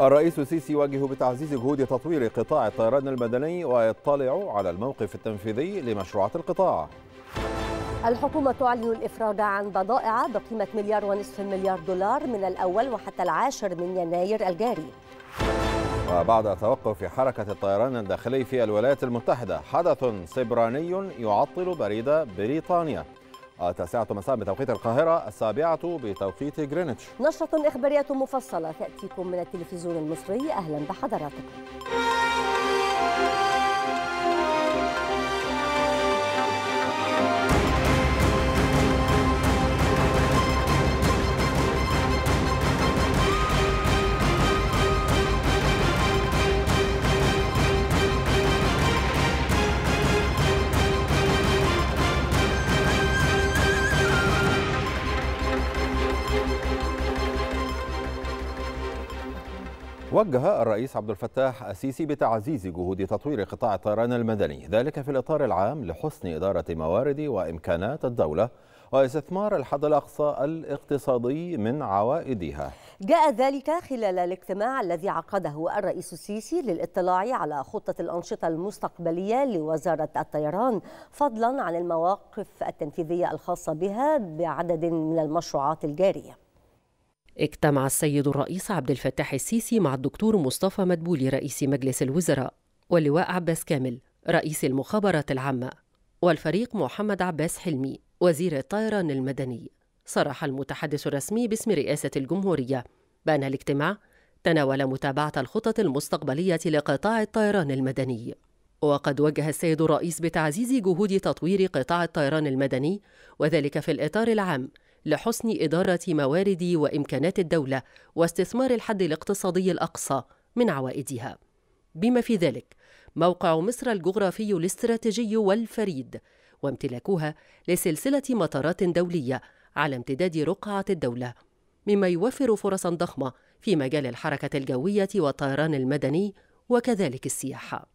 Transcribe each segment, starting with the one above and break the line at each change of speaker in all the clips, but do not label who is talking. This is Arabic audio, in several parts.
الرئيس السيسي يوجه بتعزيز جهود تطوير قطاع الطيران المدني ويطلع على الموقف التنفيذي لمشروعات القطاع.
الحكومة تعلن الإفراج عن بضائع بقيمة مليار ونصف مليار دولار من الأول وحتى العاشر من يناير الجاري.
وبعد توقف حركة الطيران الداخلي في الولايات المتحدة حدث سبراني يعطل بريد بريطانيا. التاسعة مساء بتوقيت القاهرة السابعة بتوقيت جرينتش
نشرة إخبارية مفصلة تأتيكم من التلفزيون المصري. أهلا بحضراتكم.
وجه الرئيس عبد الفتاح السيسي بتعزيز جهود تطوير قطاع الطيران المدني ذلك في الإطار العام لحسن إدارة موارد وإمكانات الدولة واستثمار الحد الأقصى الاقتصادي من عوائدها.
جاء ذلك خلال الاجتماع الذي عقده الرئيس السيسي للاطلاع على خطة الأنشطة المستقبلية لوزارة الطيران فضلا عن المواقف التنفيذية الخاصة بها بعدد من المشروعات الجارية.
اجتمع السيد الرئيس عبد الفتاح السيسي مع الدكتور مصطفى مدبولي رئيس مجلس الوزراء. واللواء عباس كامل رئيس المخابرات العامة. والفريق محمد عباس حلمي وزير الطيران المدني. صرح المتحدث الرسمي باسم رئاسة الجمهورية. بأن الاجتماع تناول متابعة الخطط المستقبلية لقطاع الطيران المدني. وقد وجه السيد الرئيس بتعزيز جهود تطوير قطاع الطيران المدني وذلك في الإطار العام لحسن إدارة موارد وإمكانات الدولة واستثمار الحد الاقتصادي الأقصى من عوائدها. بما في ذلك موقع مصر الجغرافي الاستراتيجي والفريد وامتلاكها لسلسلة مطارات دولية على امتداد رقعة الدولة مما يوفر فرصا ضخمة في مجال الحركة الجوية والطيران المدني وكذلك السياحة.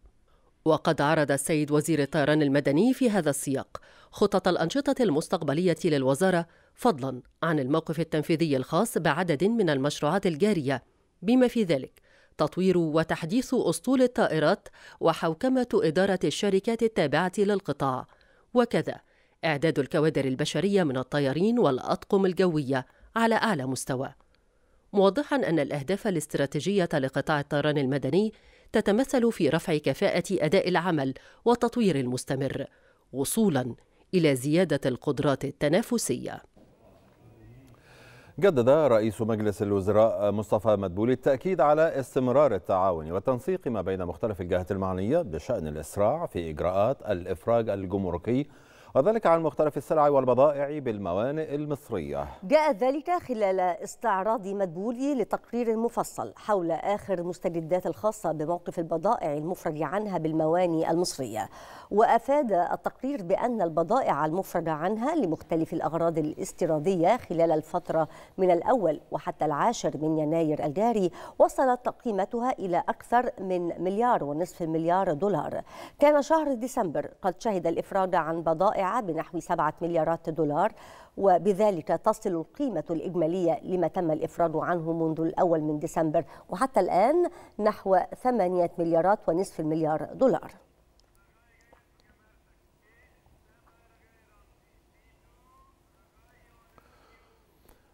وقد عرض السيد وزير الطيران المدني في هذا السياق خطط الأنشطة المستقبلية للوزارة فضلا عن الموقف التنفيذي الخاص بعدد من المشروعات الجارية. بما في ذلك تطوير وتحديث أسطول الطائرات وحوكمة إدارة الشركات التابعة للقطاع. وكذا إعداد الكوادر البشرية من الطيارين والأطقم الجوية على أعلى مستوى. موضحا أن الأهداف الاستراتيجية لقطاع الطيران المدني تتمثل في رفع كفاءة أداء العمل والتطوير المستمر وصولا إلى زيادة القدرات التنافسية.
جدد رئيس مجلس الوزراء مصطفى مدبولي التأكيد على استمرار التعاون والتنسيق ما بين مختلف الجهات المعنية بشأن الإسراع في إجراءات الإفراج الجمركي وذلك عن مختلف السلع والبضائع بالموانئ المصرية.
جاء ذلك خلال استعراض مدبولي لتقرير مفصل حول آخر مستجدات الخاصة بموقف البضائع المفرج عنها بالموانئ المصرية. وأفاد التقرير بأن البضائع المفرج عنها لمختلف الأغراض الاستيرادية خلال الفترة من الأول وحتى العاشر من يناير الجاري وصلت قيمتها إلى أكثر من مليار ونصف مليار دولار. كان شهر ديسمبر قد شهد الإفراج عن بضائع بنحو سبعة مليارات دولار وبذلك تصل القيمة الإجمالية لما تم الإفراج عنه منذ الأول من ديسمبر وحتى الآن نحو ثمانية مليارات ونصف المليار دولار.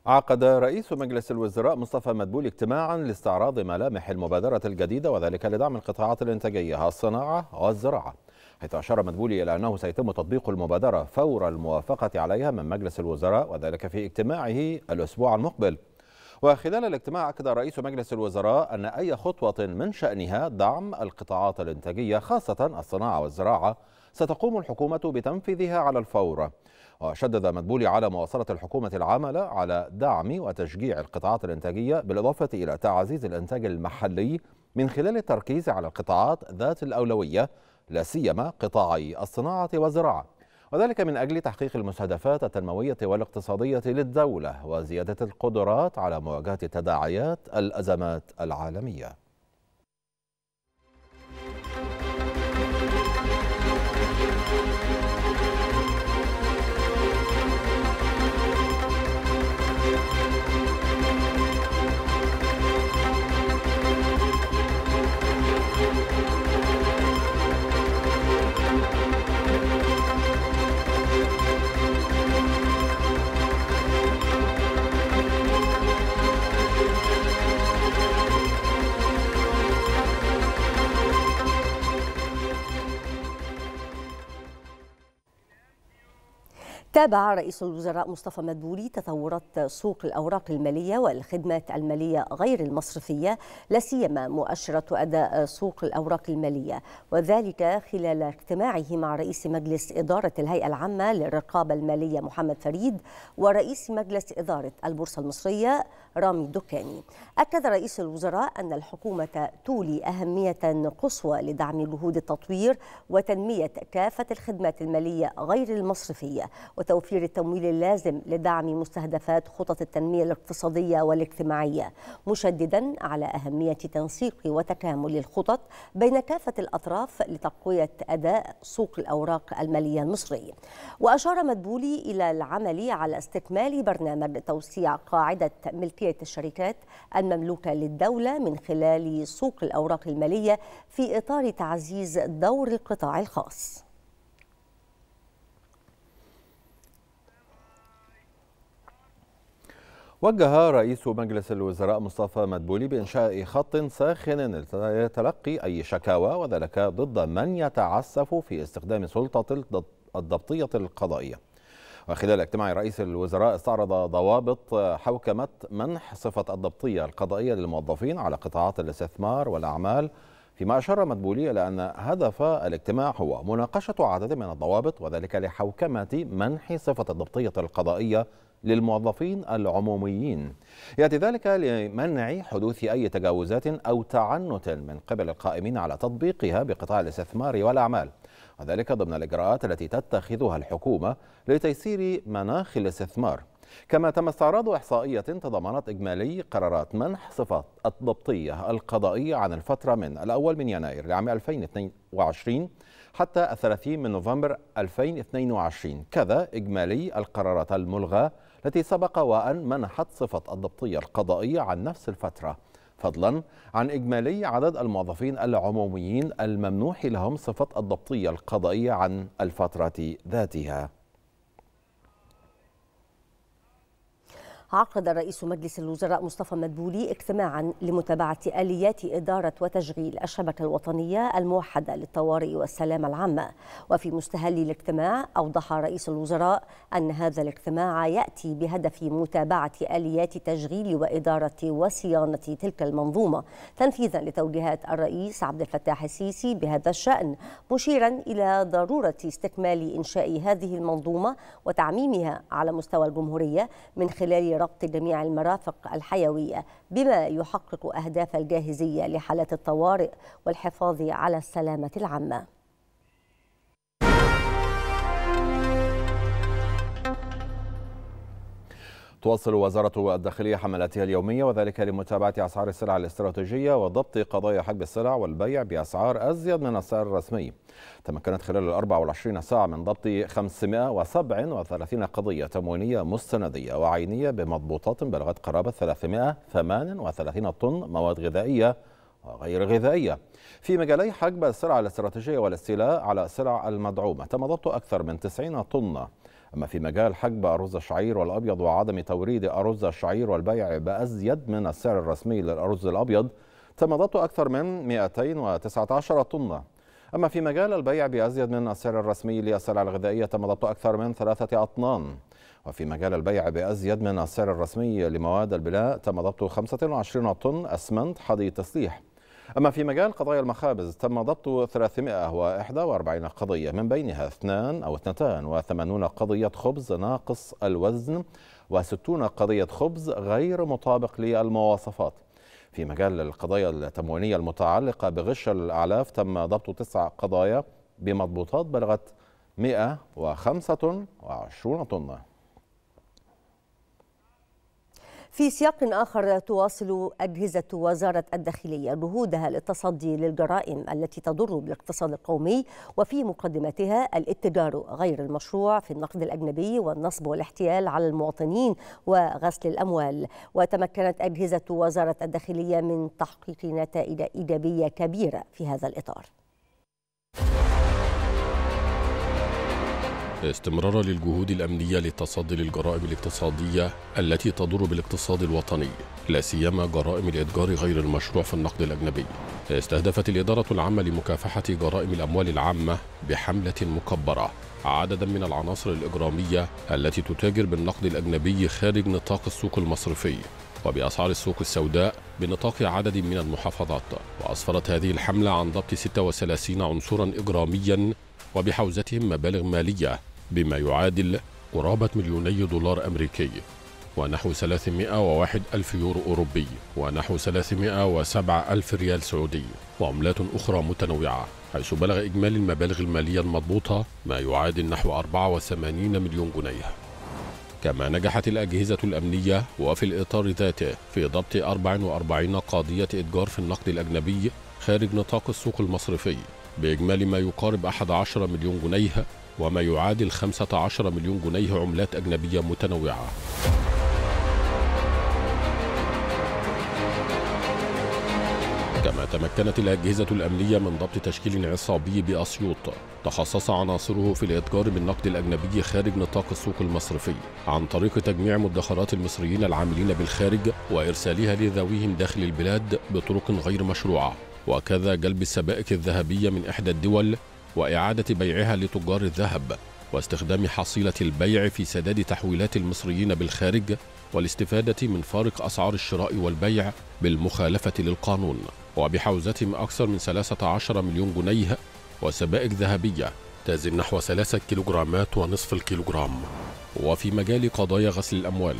عقد رئيس مجلس الوزراء مصطفى مدبولي اجتماعا لاستعراض ملامح المبادرة الجديدة وذلك لدعم القطاعات الإنتاجية الصناعة والزراعة. حيث أشار مدبولي إلى أنه سيتم تطبيق المبادرة فور الموافقة عليها من مجلس الوزراء وذلك في اجتماعه الأسبوع المقبل. وخلال الاجتماع أكد رئيس مجلس الوزراء أن أي خطوة من شأنها دعم القطاعات الإنتاجية خاصة الصناعة والزراعة ستقوم الحكومة بتنفيذها على الفور. وشدد مدبولي على مواصلة الحكومة العمل على دعم وتشجيع القطاعات الإنتاجية بالإضافة إلى تعزيز الإنتاج المحلي من خلال التركيز على القطاعات ذات الأولوية لا سيما قطاعي الصناعة والزراعة. وذلك من أجل تحقيق المستهدفات التنموية والاقتصادية للدولة وزيادة القدرات على مواجهة تداعيات الأزمات العالمية.
تابع رئيس الوزراء مصطفى مدبولي تطورات سوق الأوراق المالية والخدمات المالية غير المصرفية لا سيما مؤشرة أداء سوق الأوراق المالية وذلك خلال اجتماعه مع رئيس مجلس إدارة الهيئة العامة للرقابة المالية محمد فريد ورئيس مجلس إدارة البورصة المصرية رامي دكاني أكد رئيس الوزراء أن الحكومة تولي أهمية قصوى لدعم جهود التطوير وتنمية كافة الخدمات المالية غير المصرفية وتوفير التمويل اللازم لدعم مستهدفات خطط التنمية الاقتصادية والاجتماعية مشددا على أهمية تنسيق وتكامل الخطط بين كافة الأطراف لتقوية أداء سوق الأوراق المالية المصري. وأشار مدبولي إلى العمل على استكمال برنامج توسيع قاعدة ملكية الشركات المملوكة للدولة من خلال سوق الأوراق المالية في إطار تعزيز دور القطاع الخاص.
وجه رئيس مجلس الوزراء مصطفى مدبولي بإنشاء خط ساخن لتلقي أي شكاوى وذلك ضد من يتعسف في استخدام سلطة الضبطية القضائية. وخلال اجتماع رئيس الوزراء استعرض ضوابط حوكمة منح صفة الضبطية القضائية للموظفين على قطاعات الاستثمار والأعمال فيما أشار مدبولي إلى أن هدف الاجتماع هو مناقشة عدد من الضوابط وذلك لحوكمة منح صفة الضبطية القضائية للموظفين العموميين. يأتي ذلك لمنع حدوث أي تجاوزات أو تعنت من قبل القائمين على تطبيقها بقطاع الاستثمار والأعمال. وذلك ضمن الإجراءات التي تتخذها الحكومة لتيسير مناخ الاستثمار. كما تم استعراض إحصائية تضمنت إجمالي قرارات منح صفات الضبطية القضائية عن الفترة من الأول من يناير لعام 2022 حتى الثلاثين من نوفمبر 2022 كذا إجمالي القرارات الملغاة التي سبق وأن منحت صفة الضبطية القضائية عن نفس الفترة. فضلا عن إجمالي عدد الموظفين العموميين الممنوح لهم صفة الضبطية القضائية عن الفترة ذاتها.
عقد رئيس مجلس الوزراء مصطفى مدبولي اجتماعا لمتابعة آليات إدارة وتشغيل الشبكة الوطنية الموحدة للطوارئ والسلامة العامة وفي مستهل الاجتماع أوضح رئيس الوزراء أن هذا الاجتماع يأتي بهدف متابعة آليات تشغيل وإدارة وصيانة تلك المنظومة تنفيذا لتوجيهات الرئيس عبد الفتاح السيسي بهذا الشأن مشيرا إلى ضرورة استكمال إنشاء هذه المنظومة وتعميمها على مستوى الجمهورية من خلال ربط جميع المرافق الحيوية بما يحقق أهداف الجاهزية لحالات الطوارئ والحفاظ على السلامة العامة.
تواصل وزارة الداخلية حملاتها اليومية وذلك لمتابعة أسعار السلع الاستراتيجية وضبط قضايا حجب السلع والبيع بأسعار أزيد من السعر الرسمي. تمكنت خلال ال 24 ساعة من ضبط 537 قضية تموينية مستندية وعينية بمضبوطات بلغت قرابة 338 طن مواد غذائية وغير غذائية. في مجالي حجب السلع الاستراتيجية والاستيلاء على السلع المدعومة تم ضبط أكثر من 90 طن. أما في مجال حجب أرز الشعير والأبيض وعدم توريد أرز الشعير والبيع بأزيد من السعر الرسمي للأرز الأبيض تم ضبط أكثر من 219 طن أما في مجال البيع بأزيد من السعر الرسمي للسلع الغذائية تم ضبط أكثر من ثلاثة أطنان. وفي مجال البيع بأزيد من السعر الرسمي لمواد البناء تم ضبط 25 طن أسمنت حديد تسليح. أما في مجال قضايا المخابز تم ضبط 341 قضية من بينها اثنان أو 82 قضية خبز ناقص الوزن و60 قضية خبز غير مطابق للمواصفات. في مجال القضايا التموينية المتعلقة بغش الأعلاف تم ضبط تسع قضايا بمضبوطات بلغت 125 طن.
في سياق آخر تواصل أجهزة وزارة الداخلية جهودها للتصدي للجرائم التي تضر بالاقتصاد القومي وفي مقدمتها الاتجار غير المشروع في النقد الأجنبي والنصب والاحتيال على المواطنين وغسل الأموال. وتمكنت أجهزة وزارة الداخلية من تحقيق نتائج إيجابية كبيرة في هذا الإطار.
استمرارا للجهود الأمنية للتصدي للجرائم الاقتصادية التي تضر بالاقتصاد الوطني لا سيما جرائم الإتجار غير المشروع في النقد الأجنبي. استهدفت الإدارة العامة لمكافحة جرائم الأموال العامة بحملة مكبرة عددا من العناصر الإجرامية التي تتاجر بالنقد الأجنبي خارج نطاق السوق المصرفي وبأسعار السوق السوداء بنطاق عدد من المحافظات. وأسفرت هذه الحملة عن ضبط 36 عنصرا إجراميا وبحوزتهم مبالغ مالية بما يعادل قرابة مليوني دولار أمريكي ونحو 301 ألف يورو أوروبي ونحو 307 ألف ريال سعودي وعملات أخرى متنوعة حيث بلغ إجمالي المبالغ المالية المضبوطة ما يعادل نحو 84 مليون جنيه. كما نجحت الأجهزة الأمنية وفي الإطار ذاته في ضبط 44 قضية إتجار في النقد الأجنبي خارج نطاق السوق المصرفي بإجمالي ما يقارب 11 مليون جنيه وما يعادل 15 مليون جنيه عملات أجنبية متنوعة. كما تمكنت الأجهزة الأمنية من ضبط تشكيل عصابي بأسيوط تخصص عناصره في الإتجار بالنقد الأجنبي خارج نطاق السوق المصرفي عن طريق تجميع مدخرات المصريين العاملين بالخارج وإرسالها لذويهم داخل البلاد بطرق غير مشروعة. وكذا جلب السبائك الذهبية من إحدى الدول وإعادة بيعها لتجار الذهب واستخدام حصيلة البيع في سداد تحويلات المصريين بالخارج والاستفادة من فارق أسعار الشراء والبيع بالمخالفة للقانون. وبحوزتهم أكثر من 13 مليون جنيه وسبائك ذهبية تزن نحو 3 كيلوغرامات ونصف الكيلوغرام. وفي مجال قضايا غسل الأموال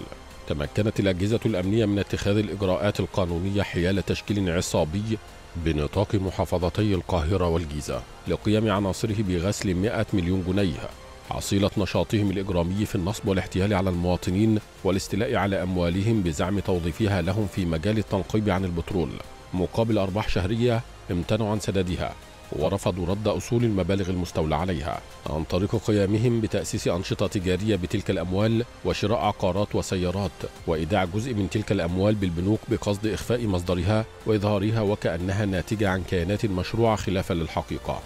تمكنت الأجهزة الأمنية من اتخاذ الإجراءات القانونية حيال تشكيل عصابي بنطاق محافظتي القاهرة والجيزة لقيام عناصره بغسل 100 مليون جنيه. حصيلة نشاطهم الإجرامي في النصب والاحتيال على المواطنين والاستيلاء على أموالهم بزعم توظيفها لهم في مجال التنقيب عن البترول. مقابل أرباح شهرية امتنعوا عن سدادها. ورفضوا رد أصول المبالغ المستولى عليها. عن طريق قيامهم بتأسيس أنشطة تجارية بتلك الأموال وشراء عقارات وسيارات وإيداع جزء من تلك الأموال بالبنوك بقصد إخفاء مصدرها وإظهارها وكأنها ناتجة عن كيانات مشروعة خلافا للحقيقة.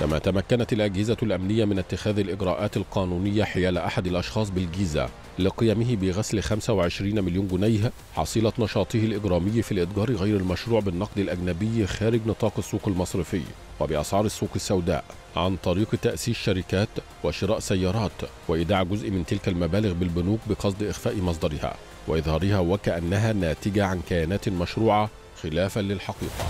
كما تمكنت الأجهزة الأمنية من اتخاذ الإجراءات القانونية حيال أحد الأشخاص بالجيزة. لقيامه بغسل 25 مليون جنيه حصيلة نشاطه الإجرامي في الإتجار غير المشروع بالنقد الأجنبي خارج نطاق السوق المصرفي وبأسعار السوق السوداء عن طريق تأسيس شركات وشراء سيارات وإيداع جزء من تلك المبالغ بالبنوك بقصد إخفاء مصدرها وإظهارها وكأنها ناتجة عن كيانات مشروعة خلافا للحقيقة.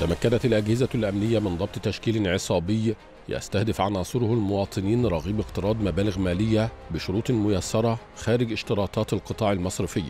تمكنت الأجهزة الأمنية من ضبط تشكيل عصابي يستهدف عناصره المواطنين رغيب اقتراض مبالغ مالية بشروط ميسرة خارج اشتراطات القطاع المصرفي.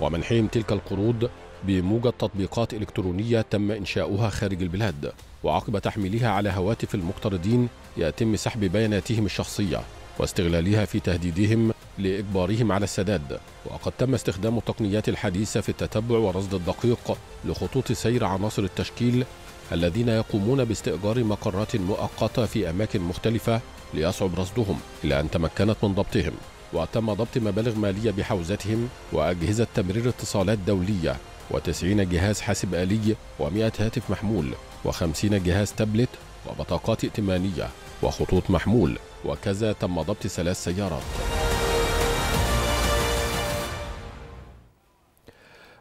ومنحهم تلك القروض بموجب تطبيقات إلكترونية تم إنشاؤها خارج البلاد وعقب تحميلها على هواتف المقترضين يتم سحب بياناتهم الشخصية واستغلالها في تهديدهم لإجبارهم على السداد. وقد تم استخدام التقنيات الحديثة في التتبع والرصد الدقيق لخطوط سير عناصر التشكيل الذين يقومون باستئجار مقرات مؤقتة في أماكن مختلفة ليصعب رصدهم إلى أن تمكنت من ضبطهم وتم ضبط مبالغ مالية بحوزتهم وأجهزة تمرير اتصالات دولية وتسعين جهاز حاسب آلي ومئة هاتف محمول وخمسين جهاز تابلت وبطاقات ائتمانية وخطوط محمول وكذا تم ضبط ثلاث سيارات.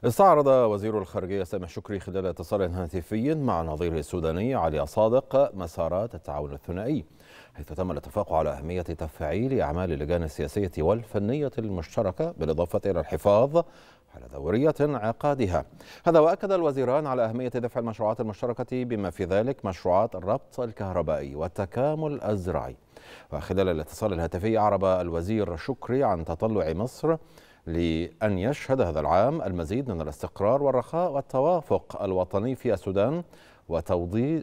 استعرض وزير الخارجية سامح شكري خلال اتصال هاتفي مع نظيره السوداني علي صادق مسارات التعاون الثنائي حيث تم الاتفاق على أهمية تفعيل أعمال اللجان السياسية والفنية المشتركة بالإضافة إلى الحفاظ على دورية انعقادها هذا وأكد الوزيران على أهمية دفع المشروعات المشتركة بما في ذلك مشروعات الربط الكهربائي والتكامل الزراعي. وخلال الاتصال الهاتفي أعرب الوزير شكري عن تطلع مصر لأن يشهد هذا العام المزيد من الاستقرار والرخاء والتوافق الوطني في السودان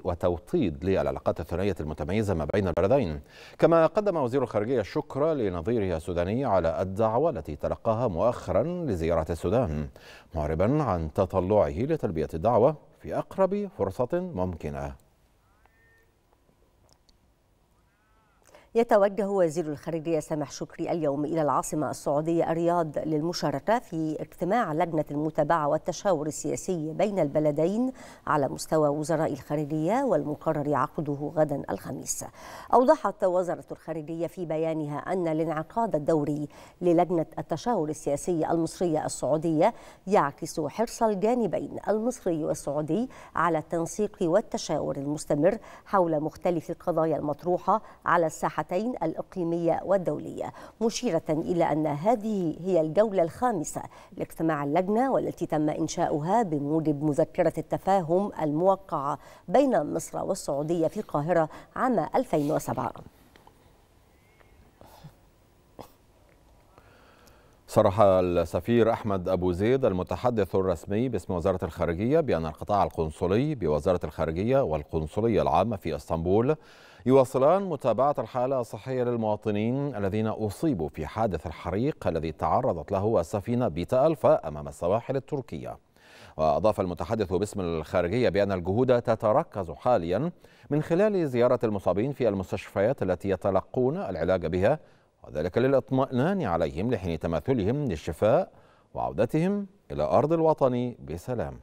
وتوطيد للعلاقات الثنائية المتميزة ما بين البلدين. كما قدم وزير الخارجية الشكر لنظيره السوداني على الدعوة التي تلقاها مؤخرا لزيارة السودان معربا عن تطلعه لتلبية الدعوة في أقرب فرصة ممكنة.
يتوجه وزير الخارجية سامح شكري اليوم إلى العاصمة السعودية الرياض للمشاركة في اجتماع لجنة المتابعة والتشاور السياسي بين البلدين على مستوى وزراء الخارجية والمقرر عقده غدا الخميس. أوضحت وزارة الخارجية في بيانها أن الانعقاد الدوري للجنة التشاور السياسي المصرية السعودية يعكس حرص الجانبين المصري والسعودي على التنسيق والتشاور المستمر حول مختلف القضايا المطروحة على الساحة الساحتين الإقليمية والدولية مشيرة إلى أن هذه هي الجولة الخامسة لاجتماع اللجنة والتي تم إنشاؤها بموجب مذكرة التفاهم الموقعة بين مصر والسعودية في القاهرة عام 2007
صرح السفير أحمد أبو زيد المتحدث الرسمي باسم وزارة الخارجية بأن القطاع القنصلي بوزارة الخارجية والقنصلية العامة في إسطنبول يواصلان متابعة الحالة الصحية للمواطنين الذين أصيبوا في حادث الحريق الذي تعرضت له السفينة بيتا ألفا أمام السواحل التركية. وأضاف المتحدث باسم الخارجية بأن الجهود تتركز حاليا من خلال زيارة المصابين في المستشفيات التي يتلقون العلاج بها وذلك للاطمئنان عليهم لحين تماثلهم للشفاء وعودتهم إلى أرض الوطن بسلام.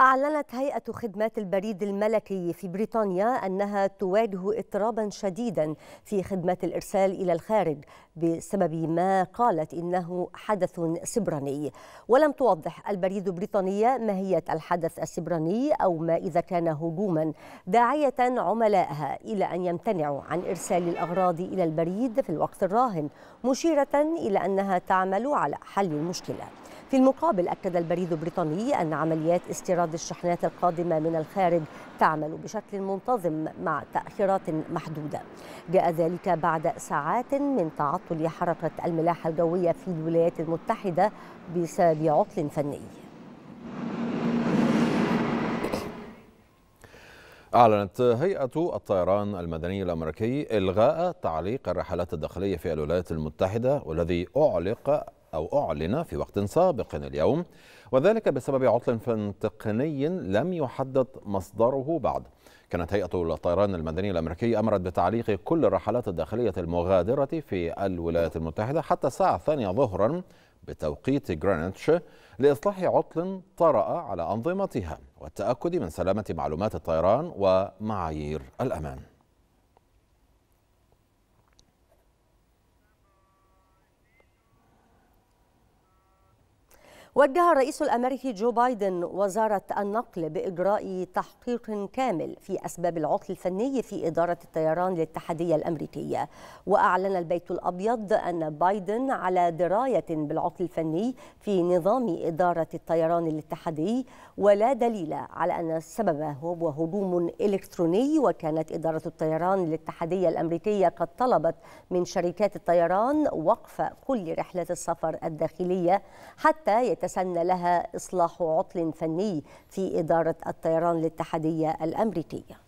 أعلنت هيئة خدمات البريد الملكي في بريطانيا أنها تواجه اضطرابا شديدا في خدمات الإرسال إلى الخارج بسبب ما قالت إنه حدث سبراني. ولم توضح البريد البريطانية ماهية الحدث السبراني أو ما إذا كان هجوما داعية عملائها إلى أن يمتنعوا عن إرسال الأغراض إلى البريد في الوقت الراهن مشيرة إلى أنها تعمل على حل المشكلة. في المقابل أكد البريد البريطاني أن عمليات استيراد الشحنات القادمة من الخارج تعمل بشكل منتظم مع تأخيرات محدودة. جاء ذلك بعد ساعات من تعطل حركة الملاحة الجوية في الولايات المتحدة بسبب عطل فني.
أعلنت هيئة الطيران المدني الأمريكي إلغاء تعليق الرحلات الداخلية في الولايات المتحدة والذي أعلق أو أعلن في وقت سابق اليوم وذلك بسبب عطل تقني لم يحدد مصدره بعد. كانت هيئة الطيران المدني الأمريكي أمرت بتعليق كل الرحلات الداخلية المغادرة في الولايات المتحدة حتى الساعة الثانية ظهرا بتوقيت غرينتش لإصلاح عطل طرأ على أنظمتها والتأكد من سلامة معلومات الطيران ومعايير الأمان.
وجه الرئيس الأمريكي جو بايدن وزارة النقل بإجراء تحقيق كامل في أسباب العطل الفني في إدارة الطيران الاتحادية الأمريكية. وأعلن البيت الأبيض أن بايدن على دراية بالعطل الفني في نظام إدارة الطيران الاتحادي ولا دليل على أن السبب هو هجوم إلكتروني. وكانت إدارة الطيران الاتحادية الأمريكية قد طلبت من شركات الطيران وقف كل رحلات السفر الداخلية حتى يتسنى لها إصلاح عطل فني في إدارة الطيران الاتحادية الأمريكية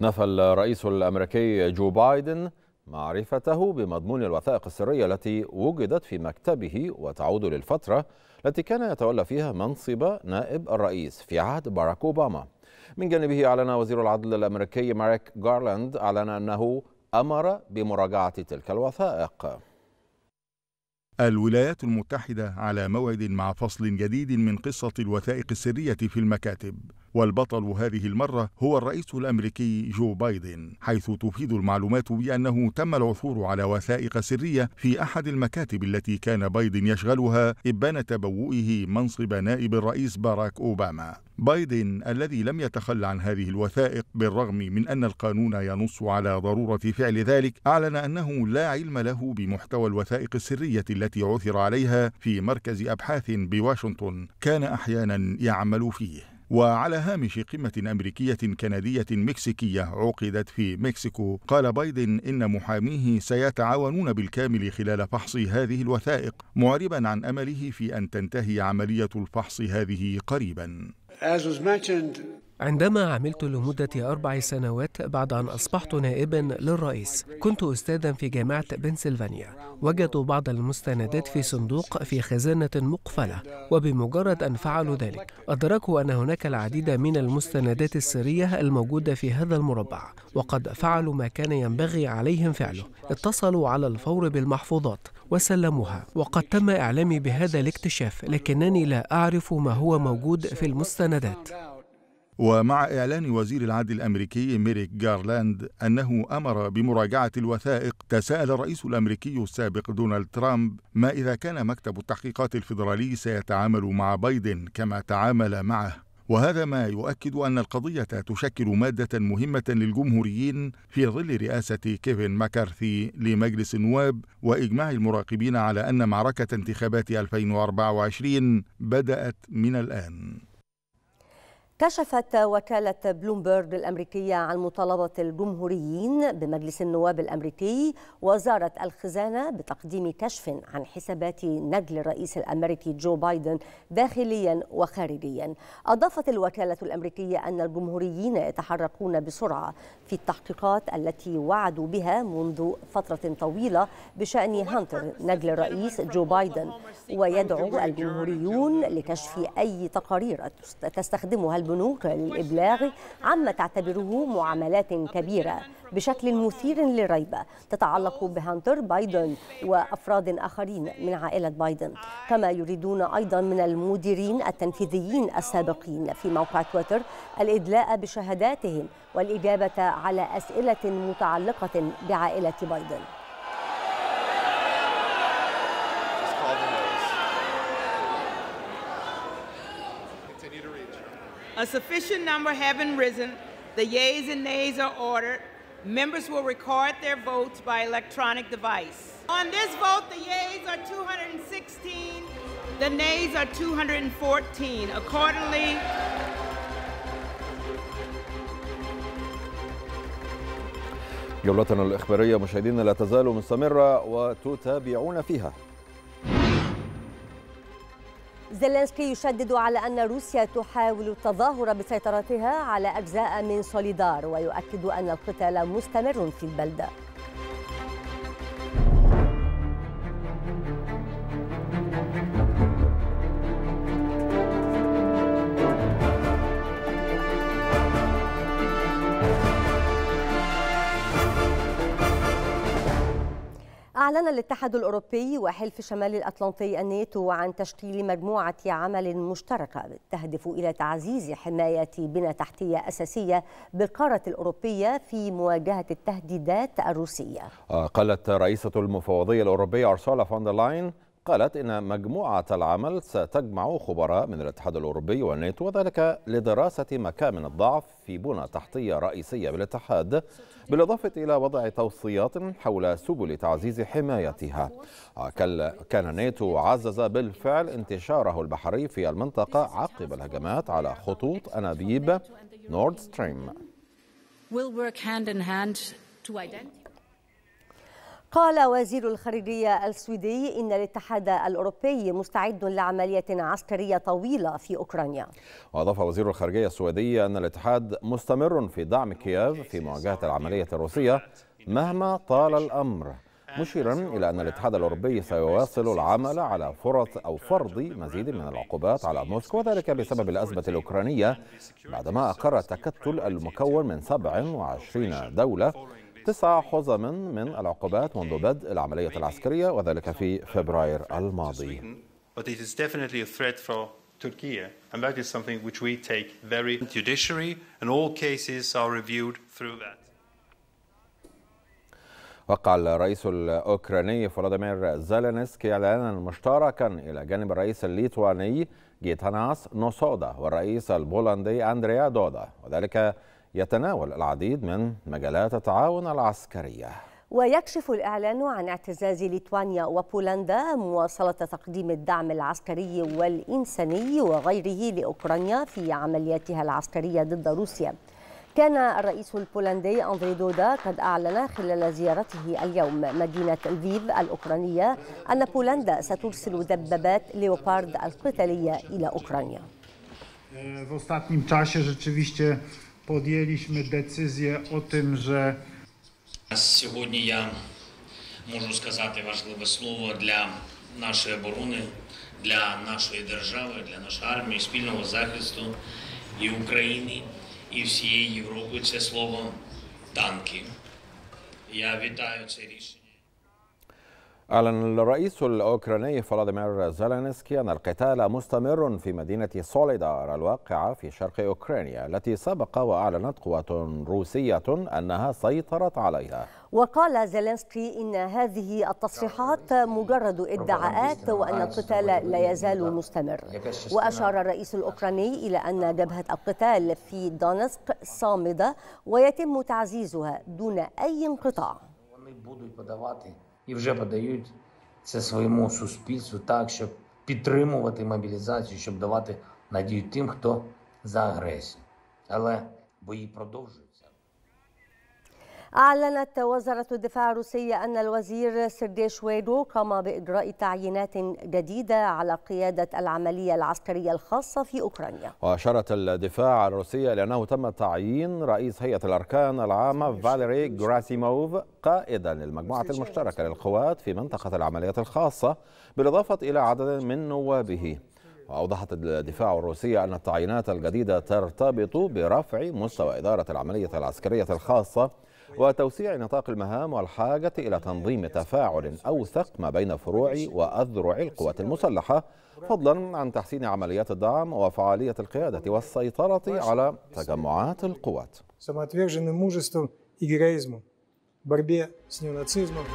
نفى الرئيس الأمريكي جو بايدن معرفته بمضمون الوثائق السرية التي وجدت في مكتبه وتعود للفترة التي كان يتولى فيها منصب نائب الرئيس في عهد باراك أوباما. من جانبه أعلن وزير العدل الأمريكي ماريك غارلاند أعلن أنه أمر بمراجعة تلك الوثائق.
الولايات المتحدة على موعد مع فصل جديد من قصة الوثائق السرية في المكاتب. والبطل هذه المرة هو الرئيس الأمريكي جو بايدن حيث تفيد المعلومات بأنه تم العثور على وثائق سرية في أحد المكاتب التي كان بايدن يشغلها إبان تبوئه منصب نائب الرئيس باراك أوباما. بايدن الذي لم يتخلى عن هذه الوثائق بالرغم من أن القانون ينص على ضرورة فعل ذلك أعلن أنه لا علم له بمحتوى الوثائق السرية التي عثر عليها في مركز أبحاث بواشنطن كان أحيانا يعمل فيه. وعلى هامش قمة أمريكية كندية مكسيكية عقدت في مكسيكو قال بايدن إن محاميه سيتعاونون بالكامل خلال فحص هذه الوثائق معربا عن أمله في أن تنتهي عملية الفحص هذه قريبا.
عندما عملت لمدة أربع سنوات بعد أن أصبحت نائبا للرئيس كنت أستاذا في جامعة بنسلفانيا. وجدوا بعض المستندات في صندوق في خزانة مقفلة وبمجرد أن فعلوا ذلك أدركوا أن هناك العديد من المستندات السرية الموجودة في هذا المربع وقد فعلوا ما كان ينبغي عليهم فعله. اتصلوا على الفور بالمحفوظات وسلموها وقد تم إعلامي بهذا الاكتشاف لكنني لا أعرف ما هو موجود في المستندات.
ومع إعلان وزير العدل الأمريكي ميريك جارلاند أنه أمر بمراجعة الوثائق تساءل الرئيس الأمريكي السابق دونالد ترامب ما إذا كان مكتب التحقيقات الفيدرالي سيتعامل مع بايدن كما تعامل معه. وهذا ما يؤكد أن القضية تشكل مادة مهمة للجمهوريين في ظل رئاسة كيفن ماكارثي لمجلس النواب وإجماع المراقبين على أن معركة انتخابات 2024 بدأت من الآن.
كشفت وكالة بلومبرج الأمريكية عن مطالبة الجمهوريين بمجلس النواب الأمريكي وزارة الخزانة بتقديم كشف عن حسابات نجل الرئيس الأمريكي جو بايدن داخليا وخارجيا. أضافت الوكالة الأمريكية أن الجمهوريين يتحركون بسرعة في التحقيقات التي وعدوا بها منذ فترة طويلة بشأن هانتر نجل الرئيس جو بايدن. ويدعو الجمهوريون لكشف أي تقارير تستخدمها البنوك للإبلاغ عما تعتبره معاملات كبيرة بشكل مثير للريبة تتعلق بهانتر بايدن وأفراد آخرين من عائلة بايدن كما يريدون أيضا من المديرين التنفيذيين السابقين في موقع تويتر الإدلاء بشهاداتهم والإجابة على أسئلة متعلقة بعائلة بايدن.
A sufficient number having risen, the yeas and nays are ordered. Members will record their votes by electronic device. On this vote, the yeas are 216, the nays are 214. Accordingly,
جولتنا الإخبارية مشاهدينا لا تزال مستمرة وتتابعون فيها
زيلينسكي يشدد على أن روسيا تحاول التظاهر بسيطرتها على أجزاء من سوليدار ويؤكد أن القتال مستمر في البلدة أعلن الاتحاد الأوروبي وحلف شمال الأطلنطي الناتو عن تشكيل مجموعة عمل مشتركة تهدف إلى تعزيز حماية بنى تحتية أساسية بالقارة الأوروبية في مواجهة التهديدات الروسية.
قالت رئيسة المفوضية الأوروبية أرسولا فون لاين قالت إن مجموعة العمل ستجمع خبراء من الاتحاد الأوروبي والناتو وذلك لدراسة مكامن الضعف في بنى تحتية رئيسية بالاتحاد. بالإضافة إلى وضع توصيات حول سبل تعزيز حمايتها. كان الناتو عزز بالفعل انتشاره البحري في المنطقة عقب الهجمات على خطوط أنابيب نورد ستريم
قال وزير الخارجية السويدي إن الاتحاد الأوروبي مستعد لعملية عسكرية طويلة في أوكرانيا.
وأضاف وزير الخارجية السويدي أن الاتحاد مستمر في دعم كييف في مواجهة العملية الروسية مهما طال الأمر مشيرا إلى أن الاتحاد الأوروبي سيواصل العمل على فرص أو فرض مزيد من العقوبات على موسكو وذلك بسبب الأزمة الأوكرانية بعدما أقر التكتل المكون من 27 دولة تسع حزم من العقوبات منذ بدء العملية العسكرية وذلك في فبراير الماضي.
But it is definitely a threat for Turkey, and that is something which we take very judiciary, and all cases are reviewed through that.
وقع الرئيس الأوكراني فلاديمير زيلينسكي إعلانا مشتركا إلى جانب الرئيس الليتواني جيتاناس نوسودا والرئيس البولندي أندريا دودا وذلك يتناول العديد من مجالات التعاون العسكرية.
ويكشف الإعلان عن اعتزاز ليتوانيا وبولندا مواصلة تقديم الدعم العسكري والإنساني وغيره لأوكرانيا في عملياتها العسكرية ضد روسيا. كان الرئيس البولندي أندري دودا قد أعلن خلال زيارته اليوم مدينة لفيف الأوكرانية أن بولندا سترسل دبابات ليوبارد القتالية إلى أوكرانيا.
Podjęliśmy decyzję o tym, że
Сьогодні я можу сказати важливе слово для нашої оборони, для нашої держави, для нашої армії, спільного захисту і України, і всієї Європи. Це слово танки. Я вітаю це рішення.
أعلن الرئيس الأوكراني فلاديمير زيلينسكي أن القتال مستمر في مدينة سوليدار الواقعة في شرق أوكرانيا التي سبق وأعلنت قوات روسية أنها سيطرت عليها.
وقال زيلينسكي إن هذه التصريحات مجرد ادعاءات وأن القتال لا يزال مستمر. وأشار الرئيس الأوكراني إلى أن جبهة القتال في دونسك صامدة ويتم تعزيزها دون أي انقطاع.
І вже подають це своєму суспільству так, щоб підтримувати мобілізацію, щоб давати надію тим, хто за агресію. Але бої продовжуються.
أعلنت وزارة الدفاع الروسية أن الوزير سيرجي شويغو قام بإجراء تعيينات جديدة على قيادة العملية العسكرية الخاصة في أوكرانيا.
وأشارت الدفاع الروسية لأنه تم تعيين رئيس هيئة الأركان العامة فاليري جراسيموف قائدا للمجموعة المشتركة للقوات في منطقة العمليات الخاصة بالإضافة إلى عدد من نوابه. وأوضحت الدفاع الروسية أن التعيينات الجديدة ترتبط برفع مستوى إدارة العملية العسكرية الخاصة وتوسيع نطاق المهام والحاجة إلى تنظيم تفاعل أوثق ما بين فروع وأذرع القوات المسلحة فضلا عن تحسين عمليات الدعم وفعالية القيادة والسيطرة على تجمعات القوات
самоотверженным мужеством и героизмом в борьбе с неонацизмом.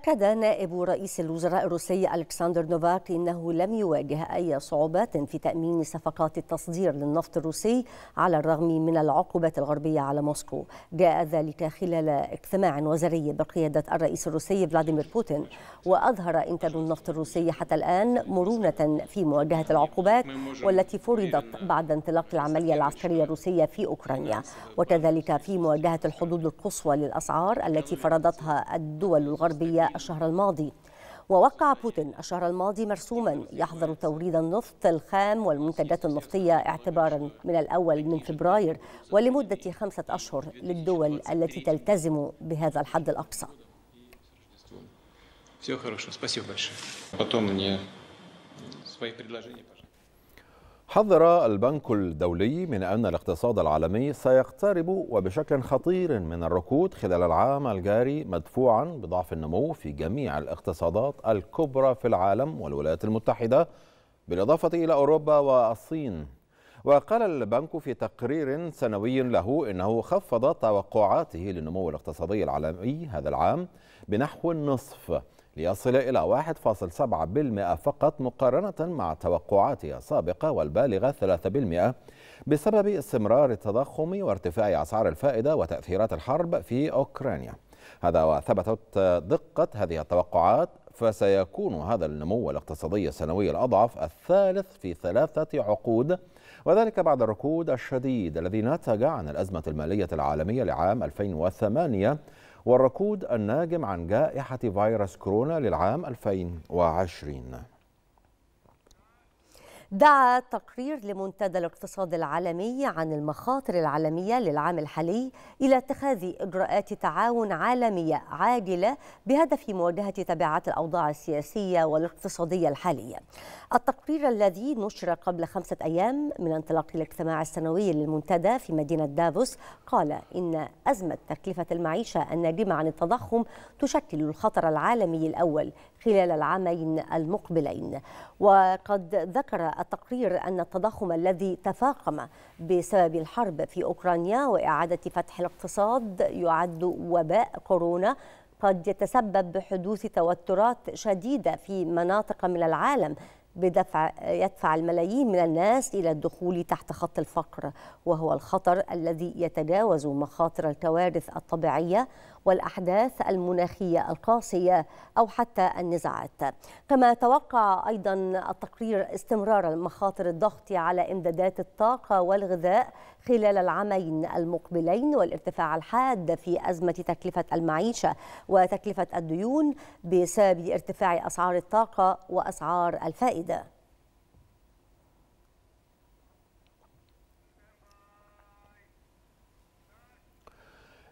أكد نائب رئيس الوزراء الروسي ألكسندر نوفاك إنه لم يواجه أي صعوبات في تأمين صفقات التصدير للنفط الروسي على الرغم من العقوبات الغربية على موسكو. جاء ذلك خلال اجتماع وزاري بقيادة الرئيس الروسي فلاديمير بوتين وأظهر إنتاج النفط الروسي حتى الآن مرونة في مواجهة العقوبات والتي فرضت بعد انطلاق العملية العسكرية الروسية في أوكرانيا. وكذلك في مواجهة الحدود القصوى للأسعار التي فرضتها الدول الغربية الشهر الماضي ووقع بوتين الشهر الماضي مرسوما يحظر توريد النفط الخام والمنتجات النفطية اعتبارا من الأول من فبراير ولمدة خمسة أشهر للدول التي تلتزم بهذا الحد الأقصى
Всего хорошего. Спасибо большое. Потом мне свои предложения, пожалуйста.
حذر البنك الدولي من أن الاقتصاد العالمي سيقترب وبشكل خطير من الركود خلال العام الجاري مدفوعا بضعف النمو في جميع الاقتصادات الكبرى في العالم والولايات المتحدة بالإضافة إلى أوروبا والصين. وقال البنك في تقرير سنوي له إنه خفض توقعاته للنمو الاقتصادي العالمي هذا العام بنحو النصف. ليصل إلى 1.7% فقط مقارنة مع توقعاته السابقة والبالغة 3% بسبب استمرار التضخم وارتفاع أسعار الفائدة وتأثيرات الحرب في أوكرانيا. هذا وثبتت دقة هذه التوقعات فسيكون هذا النمو الاقتصادي السنوي الأضعف الثالث في ثلاثة عقود وذلك بعد الركود الشديد الذي نتج عن الأزمة المالية العالمية لعام 2008 والركود الناجم عن جائحة فيروس كورونا للعام 2020
دعا تقرير لمنتدى الاقتصاد العالمي عن المخاطر العالمية للعام الحالي إلى اتخاذ إجراءات تعاون عالمية عاجلة بهدف مواجهة تبعات الأوضاع السياسية والاقتصادية الحالية. التقرير الذي نشر قبل خمسة أيام من انطلاق الاجتماع السنوي للمنتدى في مدينة دافوس قال إن أزمة تكلفة المعيشة الناجمة عن التضخم تشكل الخطر العالمي الأول خلال العامين المقبلين. وقد ذكر التقرير أن التضخم الذي تفاقم بسبب الحرب في أوكرانيا وإعادة فتح الاقتصاد يعد وباء كورونا قد يتسبب بحدوث توترات شديدة في مناطق من العالم بدفع يدفع الملايين من الناس إلى الدخول تحت خط الفقر وهو الخطر الذي يتجاوز مخاطر الكوارث الطبيعية والأحداث المناخية القاسية أو حتى النزاعات. كما توقع أيضا التقرير استمرار مخاطر الضغط على إمدادات الطاقة والغذاء خلال العامين المقبلين والارتفاع الحاد في أزمة تكلفة المعيشة وتكلفة الديون بسبب ارتفاع أسعار الطاقة وأسعار الفائدة.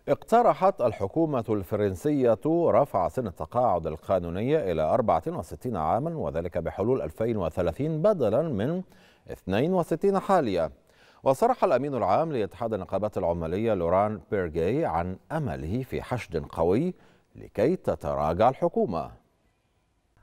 اقترحت الحكومة الفرنسية رفع سن التقاعد القانونية إلى 64 عاما وذلك بحلول 2030 بدلا من 62 حاليا. وصرح الأمين العام لاتحاد النقابات العمالية لوران بيرجي عن أمله في حشد قوي لكي تتراجع الحكومة.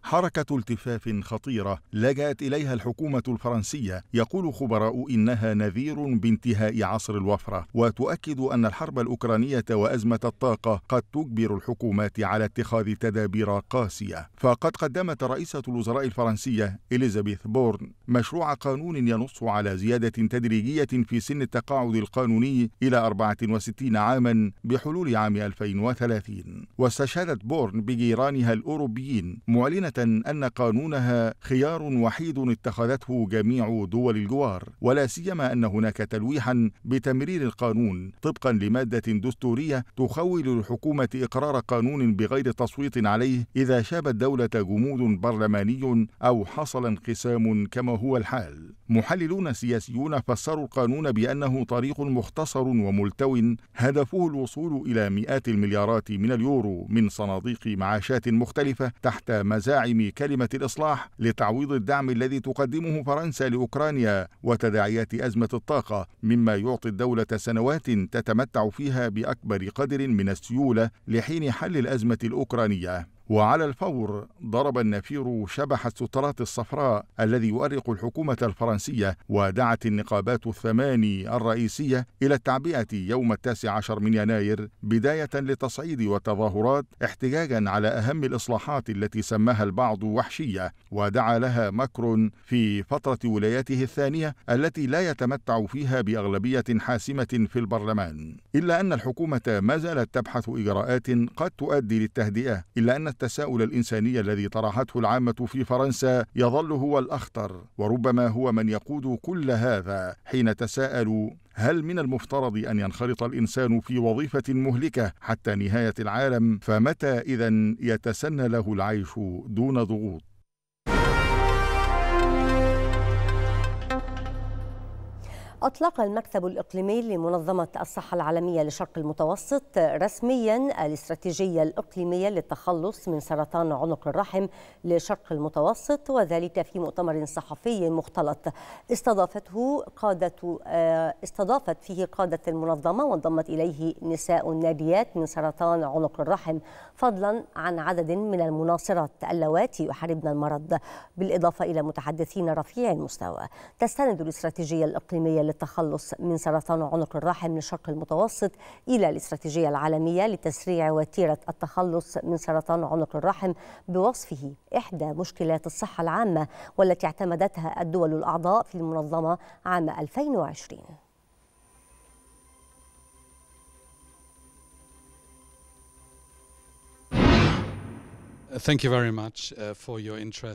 حركة التفاف خطيرة لجأت إليها الحكومة الفرنسية. يقول خبراء إنها نذير بانتهاء عصر الوفرة وتؤكد أن الحرب الأوكرانية وأزمة الطاقة قد تجبر الحكومات على اتخاذ تدابير قاسية. فقد قدمت رئيسة الوزراء الفرنسية إليزابيث بورن مشروع قانون ينص على زيادة تدريجية في سن التقاعد القانوني إلى 64 عاما بحلول عام 2030 واستشهدت بورن بجيرانها الأوروبيين. معلنة أن قانونها خيار وحيد اتخذته جميع دول الجوار ولا سيما أن هناك تلويحا بتمرير القانون طبقا لمادة دستورية تخول الحكومة إقرار قانون بغير تصويت عليه إذا شاب الدولة جمود برلماني أو حصل انقسام كما هو الحال. محللون سياسيون فسروا القانون بأنه طريق مختصر وملتو. هدفه الوصول إلى مئات المليارات من اليورو من صناديق معاشات مختلفة تحت مزاعم كلمة الإصلاح لتعويض الدعم الذي تقدمه فرنسا لأوكرانيا وتداعيات أزمة الطاقة مما يعطي الدولة سنوات تتمتع فيها بأكبر قدر من السيولة لحين حل الأزمة الأوكرانية. وعلى الفور ضرب النفير شبح السترات الصفراء الذي يؤرق الحكومة الفرنسية ودعت النقابات الثماني الرئيسية إلى التعبئة يوم التاسع عشر من يناير بداية لتصعيد والتظاهرات احتجاجا على أهم الإصلاحات التي سماها البعض وحشية ودعا لها ماكرون في فترة ولايته الثانية التي لا يتمتع فيها بأغلبية حاسمة في البرلمان. إلا أن الحكومة ما زالت تبحث إجراءات قد تؤدي للتهدئة إلا أن التساؤل الإنساني الذي طرحته العامة في فرنسا يظل هو الأخطر وربما هو من يقود كل هذا حين تساءلوا هل من المفترض أن ينخرط الإنسان في وظيفة مهلكة حتى نهاية العالم؟ فمتى إذا يتسنى له العيش دون ضغوط؟
أطلق المكتب الإقليمي لمنظمة الصحة العالمية لشرق المتوسط رسميا الاستراتيجية الإقليمية للتخلص من سرطان عنق الرحم لشرق المتوسط وذلك في مؤتمر صحفي مختلط. استضافته قادة استضافت فيه قادة المنظمة وانضمت إليه نساء ناديات من سرطان عنق الرحم فضلا عن عدد من المناصرات اللواتي يحاربن المرض بالإضافة إلى متحدثين رفيع المستوى. تستند الاستراتيجية الإقليمية للتخلص من سرطان عنق الرحم للشرق المتوسط إلى الاستراتيجية العالمية لتسريع وتيرة التخلص من سرطان عنق الرحم بوصفه إحدى مشكلات الصحة العامة والتي اعتمدتها الدول الأعضاء في المنظمة عام 2020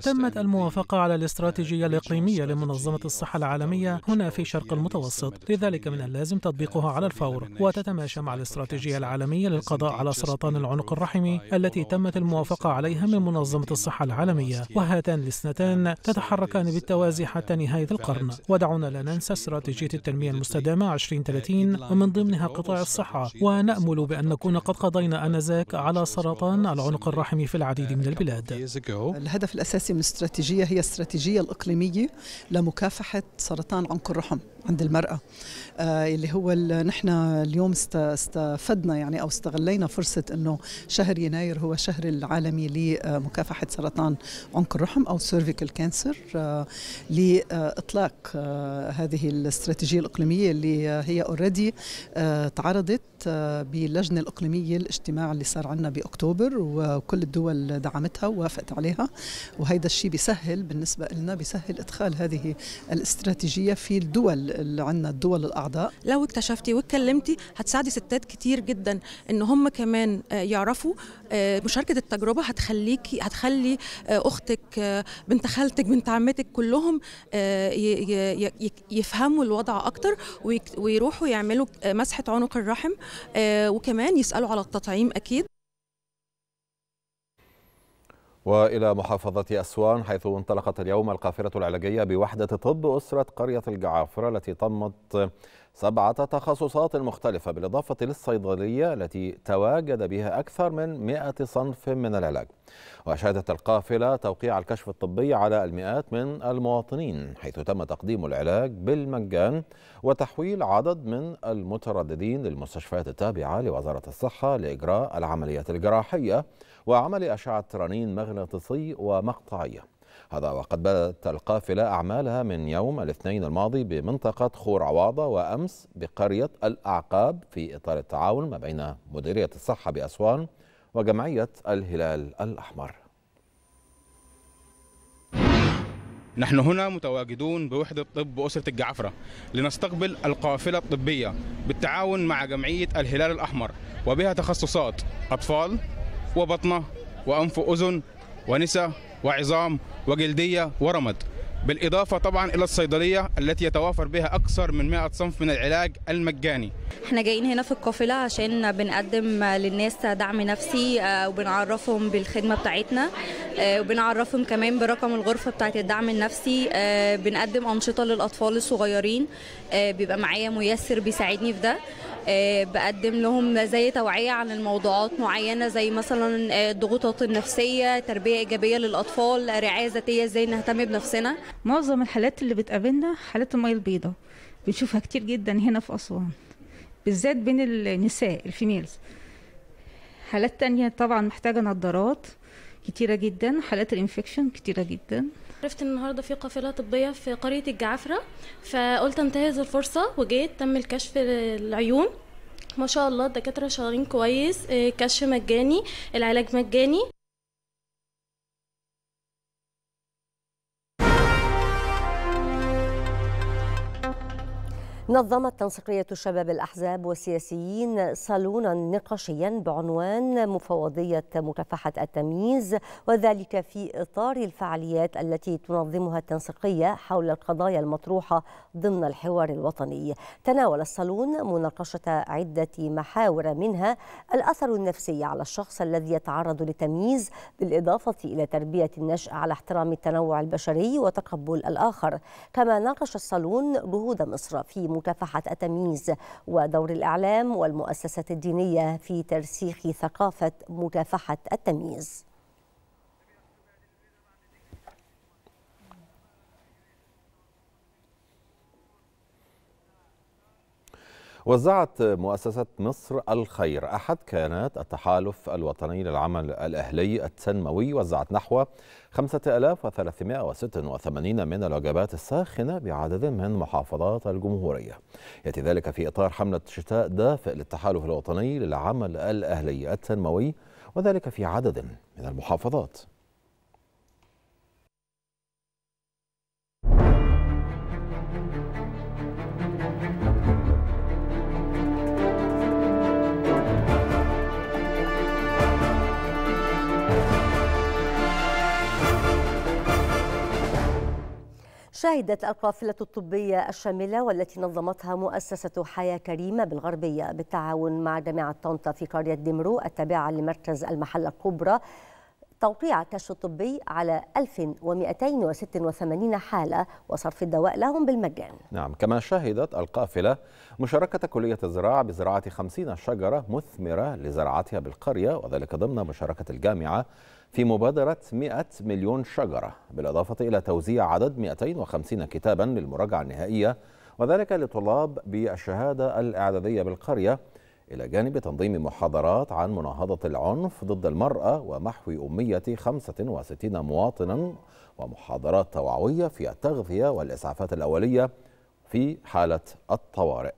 تمت الموافقة على الاستراتيجية الإقليمية لمنظمة الصحة العالمية هنا في شرق المتوسط. لذلك من اللازم تطبيقها على الفور وتتماشى مع الاستراتيجية العالمية للقضاء على سرطان العنق الرحمي التي تمت الموافقة عليها من منظمة الصحة العالمية. وهاتان الاثنتان تتحركان بالتوازي حتى نهاية القرن. ودعونا لا ننسى استراتيجية التنمية المستدامة 2030 ومن ضمنها قطاع الصحة. ونأمل بأن نكون قد قضينا آنذاك على سرطان العنق الرحمي في العديد العديد من البلاد.
الهدف الأساسي من الاستراتيجية هي الاستراتيجية الإقليمية لمكافحة سرطان عنق الرحم عند المرأة آه اللي هو نحن اليوم استفدنا يعني أو استغلينا فرصة أنه شهر يناير هو شهر العالمي لمكافحة سرطان عنق الرحم أو cervical cancer آه لإطلاق آه هذه الاستراتيجية الإقليمية اللي هي already تعرضت باللجنة الإقليمية الاجتماع اللي صار عندنا بأكتوبر وكل الدول دعمتها ووافقت عليها. وهيدا الشيء بيسهل بالنسبة لنا بيسهل إدخال هذه الاستراتيجية في الدول اللي عندنا الدول الأعضاء.
لو اكتشفتي واتكلمتي هتساعدي ستات كتير جدا إن هم كمان يعرفوا مشاركة التجربة هتخليكي هتخلي أختك بنت خالتك بنت عمتك كلهم يفهموا الوضع أكتر ويروحوا يعملوا مسحة عنق الرحم وكمان يسألوا على التطعيم أكيد.
وإلى محافظة أسوان حيث انطلقت اليوم القافلة العلاجية بوحدة طب أسرة قرية الجعافرة التي ضمت سبعه تخصصات مختلفة بالإضافة للصيدلية التي تواجد بها أكثر من 100 صنف من العلاج. وشهدت القافلة توقيع الكشف الطبي على المئات من المواطنين حيث تم تقديم العلاج بالمجان وتحويل عدد من المترددين للمستشفيات التابعة لوزارة الصحة لإجراء العمليات الجراحية وعمل أشعة رنين مغناطيسي ومقطعية هذا وقد بدأت القافلة أعمالها من يوم الاثنين الماضي بمنطقة خور عواضة وأمس بقرية الأعقاب في إطار التعاون ما بين مديرية الصحة بأسوان وجمعية الهلال الأحمر.
نحن هنا متواجدون بوحدة طب أسرة الجعفرة لنستقبل القافلة الطبية بالتعاون مع جمعية الهلال الأحمر وبها تخصصات أطفال وبطنة وأنف وأذن ونساء وعظام وجلدية ورمد بالإضافة طبعا إلى الصيدلية التي يتوافر بها أكثر من 100 صنف من العلاج المجاني.
إحنا جايين هنا في القافلة عشان بنقدم للناس دعم نفسي وبنعرفهم بالخدمة بتاعتنا وبنعرفهم كمان برقم الغرفة بتاعت الدعم النفسي. بنقدم أنشطة للأطفال الصغيرين بيبقى معايا ميسر بيساعدني في ده. بقدم لهم زي توعية عن الموضوعات معينة زي مثلا الضغوطات النفسية تربية إيجابية للأطفال رعاية ذاتية إزاي نهتم بنفسنا.
معظم الحالات اللي بتقابلنا حالات المية البيضاء بنشوفها كتير جدا هنا في أسوان بالذات بين النساء الفيميلز حالات تانية طبعا محتاجة نظارات كتيرة جدا حالات الانفكشن كتيرة جدا.
عرفت النهارده في قافلة طبية في قرية الجعفرة فقلت انتهز الفرصة وجيت تم الكشف العيون ما شاء الله الدكاترة شغالين كويس كشف مجاني العلاج مجاني.
نظمت تنسيقية شباب الأحزاب والسياسيين صالونا نقاشيا بعنوان مفوضية مكافحة التمييز وذلك في إطار الفعاليات التي تنظمها التنسيقية حول القضايا المطروحة ضمن الحوار الوطني. تناول الصالون مناقشة عدة محاور منها الأثر النفسي على الشخص الذي يتعرض للتمييز بالإضافة إلى تربية النشء على احترام التنوع البشري وتقبل الآخر. كما ناقش الصالون جهود مصر في مكافحة التمييز ودور الإعلام والمؤسسات الدينية في ترسيخ ثقافة مكافحة التمييز.
وزعت مؤسسة مصر الخير. أحد كيانات التحالف الوطني للعمل الأهلي التنموي وزعت نحو 5386 من الوجبات الساخنة بعدد من محافظات الجمهورية. يأتي ذلك في إطار حملة شتاء دافئ للتحالف الوطني للعمل الأهلي التنموي وذلك في عدد من المحافظات.
شهدت القافلة الطبية الشاملة والتي نظمتها مؤسسة حياة كريمة بالغربية بالتعاون مع جامعة طنطا في قرية دمرو التابعة لمركز المحلة الكبرى. توقيع الكشف الطبي على 1286 حالة وصرف الدواء لهم بالمجان.
نعم كما شهدت القافلة مشاركة كلية الزراعة بزراعة 50 شجرة مثمرة لزراعتها بالقرية وذلك ضمن مشاركة الجامعة في مبادرة 100 مليون شجرة بالإضافة إلى توزيع عدد 250 كتابا للمراجعة النهائية وذلك لطلاب بالشهادة الإعدادية بالقرية إلى جانب تنظيم محاضرات عن مناهضة العنف ضد المرأة ومحو أمية 65 مواطنا ومحاضرات توعوية في التغذية والإسعافات الأولية في حالة الطوارئ.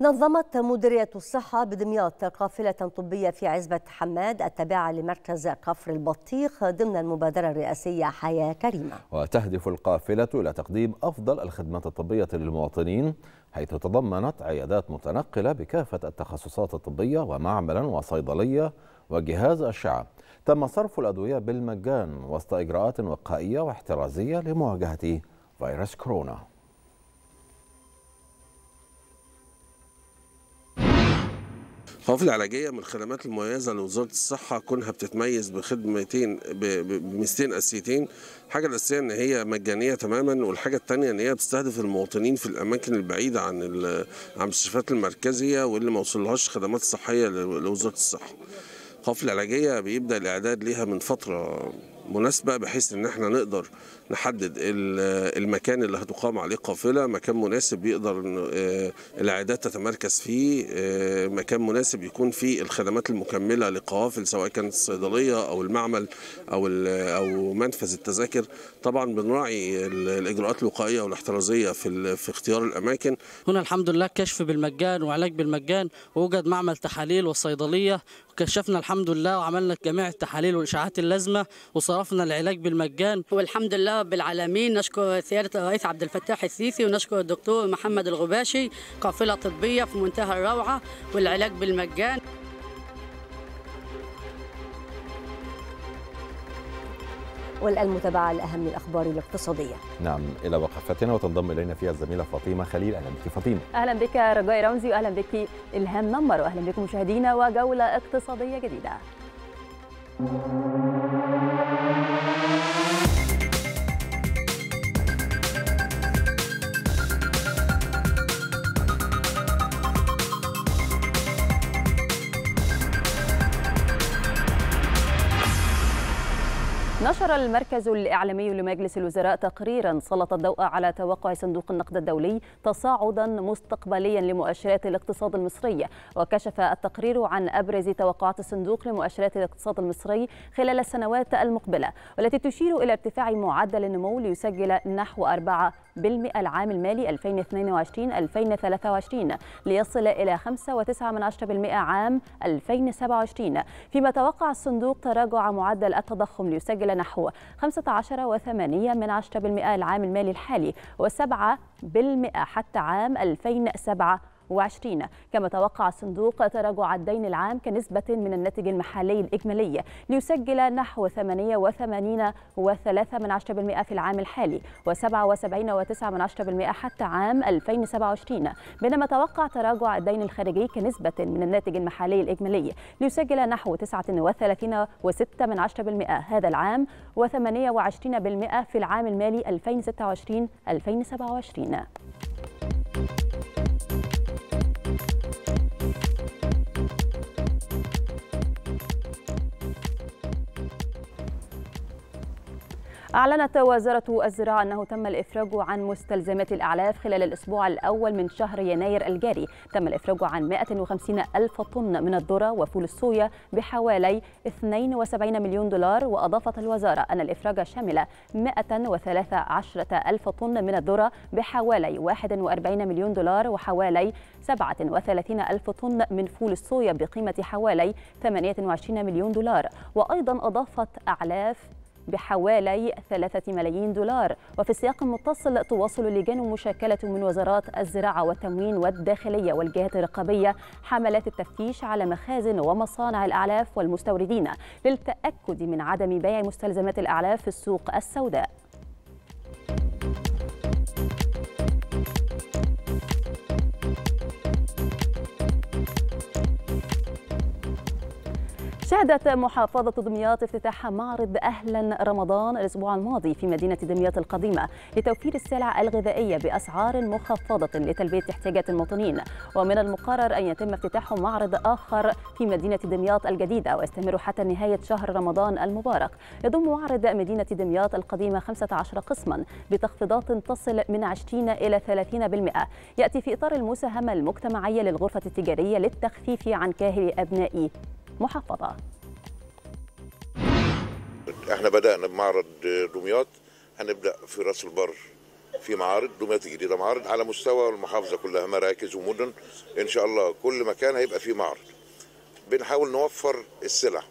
نظمت مديرية الصحة بدمياط قافلة طبية في عزبة حماد التابعة لمركز كفر البطيخ ضمن المبادرة الرئاسية حياة كريمة.
وتهدف القافلة إلى تقديم أفضل الخدمات الطبية للمواطنين حيث تضمنت عيادات متنقلة بكافة التخصصات الطبية ومعملا وصيدلية وجهاز أشعة تم صرف الأدوية بالمجان وسط إجراءات وقائية واحترازية لمواجهة فيروس كورونا.
القوافل العلاجية من الخدمات المميزة لوزارة الصحة كونها بتتميز بخدمتين بميزتين أساسيتين الحاجة الأساسية إن هي مجانية تماما والحاجة الثانية إن هي بتستهدف المواطنين في الأماكن البعيدة عن عن المستشفيات المركزية واللي ما وصلهاش خدمات صحية لوزارة الصحة. القوافل العلاجية بيبدأ الإعداد ليها من فترة مناسبة بحيث إن إحنا نقدر نحدد المكان اللي هتقام عليه قافلة مكان مناسب يقدر العيادات تتمركز فيه مكان مناسب يكون فيه الخدمات المكملة للقوافل سواء كانت الصيدلية أو المعمل أو أو منفذ التذاكر. طبعا بنراعي الإجراءات الوقائية والاحترازية في في اختيار الأماكن.
هنا الحمد لله كشف بالمجان وعلاج بالمجان ووجد معمل تحاليل والصيدلية. وكشفنا الحمد لله وعملنا جميع التحاليل والإشاعات اللازمة وصرفنا العلاج بالمجان.
والحمد لله رب العالمين نشكر سيادة الرئيس عبد الفتاح السيسي ونشكر الدكتور محمد الغباشي قافلة طبية في منتهى الروعة والعلاج بالمجان.
والآن متابعة لأهم الأخبار الاقتصادية.
نعم إلى وقفتنا وتنضم إلينا فيها الزميلة فاطمة خليل. أهلا بك فاطمة.
أهلا بك رجاء رمزي وأهلا بك إلهام نمر وأهلا بكم مشاهدينا وجولة اقتصادية جديدة. نشر المركز الإعلامي لمجلس الوزراء تقريرا سلط الضوء على توقع صندوق النقد الدولي تصاعدا مستقبليا لمؤشرات الاقتصاد المصري. وكشف التقرير عن أبرز توقعات الصندوق لمؤشرات الاقتصاد المصري خلال السنوات المقبلة والتي تشير إلى ارتفاع معدل النمو ليسجل نحو 4 بالمئة العام المالي 2022-2023 ليصل إلى 5.9% عام 2027 فيما توقع الصندوق تراجع معدل التضخم ليسجل نحو 15.8% العام المالي الحالي و7% حتى عام 2027 2020 كما توقع الصندوق تراجع الدين العام كنسبة من الناتج المحلي الإجمالي ليسجل نحو 88.3% في العام الحالي و77.9% حتى عام 2027 بينما توقع تراجع الدين الخارجي كنسبة من الناتج المحلي الإجمالي ليسجل نحو 39.6% هذا العام و28% في العام المالي 2026 2027 أعلنت وزارة الزراعة أنه تم الإفراج عن مستلزمات الأعلاف خلال الأسبوع الأول من شهر يناير الجاري. تم الإفراج عن 150 ألف طن من الذرة وفول الصويا بحوالي 72 مليون دولار وأضافت الوزارة أن الإفراج شمل 113 ألف طن من الذرة بحوالي 41 مليون دولار وحوالي 37 ألف طن من فول الصويا بقيمة حوالي 28 مليون دولار. وأيضا أضافت أعلاف بحوالي ثلاثة ملايين دولار. وفي السياق المتصل تواصل لجان مشكلة من وزارات الزراعة والتموين والداخلية والجهات الرقابية حملات التفتيش على مخازن ومصانع الأعلاف والمستوردين للتأكد من عدم بيع مستلزمات الأعلاف في السوق السوداء. شهدت محافظة دمياط افتتاح معرض أهلا رمضان الأسبوع الماضي في مدينة دمياط القديمة لتوفير السلع الغذائية بأسعار مخفضة لتلبية احتياجات المواطنين. ومن المقرر أن يتم افتتاح معرض آخر في مدينة دمياط الجديدة ويستمر حتى نهاية شهر رمضان المبارك. يضم معرض مدينة دمياط القديمة 15 قسما بتخفيضات تصل من 20 إلى 30% يأتي في إطار المساهمة المجتمعية للغرفة التجارية للتخفيف عن كاهل أبناء محافظة
إحنا بدأنا بمعرض دمياط هنبدأ في راس البر في معارض دمياط الجديدة معارض على مستوى المحافظة كلها مراكز ومدن. إن شاء الله كل مكان هيبقى فيه معرض. بنحاول نوفر السلع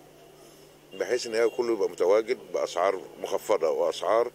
بحيث إن هي كله يبقى متواجد بأسعار مخفضة وأسعار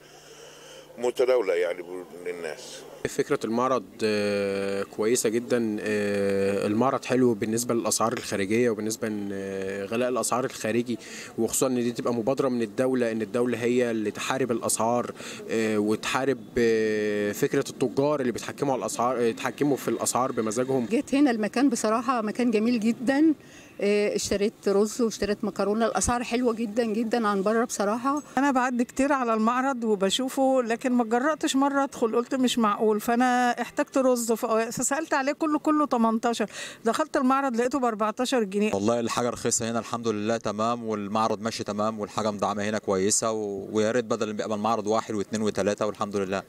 متداولة يعني للناس
فكرة المعرض آه، كويسة جدا آه، المعرض حلو بالنسبة للأسعار الخارجية وبالنسبة لغلاء الأسعار الخارجي وخصوصا إن دي تبقى مبادرة من الدولة إن الدولة هي اللي تحارب الأسعار آه، وتحارب آه، فكرة التجار اللي بيتحكموا على الأسعار يتحكموا في الأسعار بمزاجهم.
جيت هنا المكان بصراحة مكان جميل جدا. اشتريت رز واشتريت مكرونة. الأسعار حلوة جدا جدا عن بره بصراحة.
أنا بعدي كتير على المعرض وبشوفه لكن ما جرأتش مرة أدخل قلت مش معقول. فأنا احتجت رز فسألت عليه كله كله 18 دخلت المعرض لقيته ب 14 جنيه.
والله الحاجة رخيصة هنا الحمد لله تمام. والمعرض ماشي تمام والحاجة مدعمة هنا كويسة و... ويا ريت بدل ما يبقى المعرض واحد واثنين وثلاثة والحمد لله.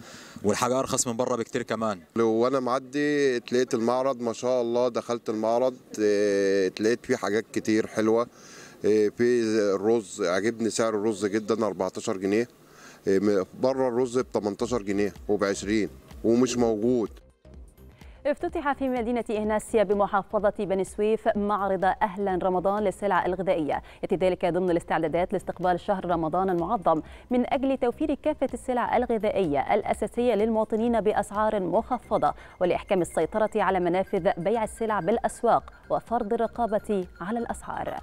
والحاجة أرخص من بره بكتير كمان.
وأنا معدي تلاقيت المعرض ما شاء الله دخلت المعرض آه، تلاقيت فيه حاجات كتير حلوة. آه، في الرز عجبني سعر الرز جدا 14 جنيه. م- بره الرز ب 18 جنيه وب 20 ومش موجود.
افتتح في مدينة إهناسيا بمحافظة بني سويف معرض أهلا رمضان للسلع الغذائية. يأتي ذلك ضمن الاستعدادات لاستقبال شهر رمضان المعظم من أجل توفير كافة السلع الغذائية الأساسية للمواطنين بأسعار مخفضة ولإحكام السيطرة على منافذ بيع السلع بالأسواق وفرض الرقابة على الأسعار.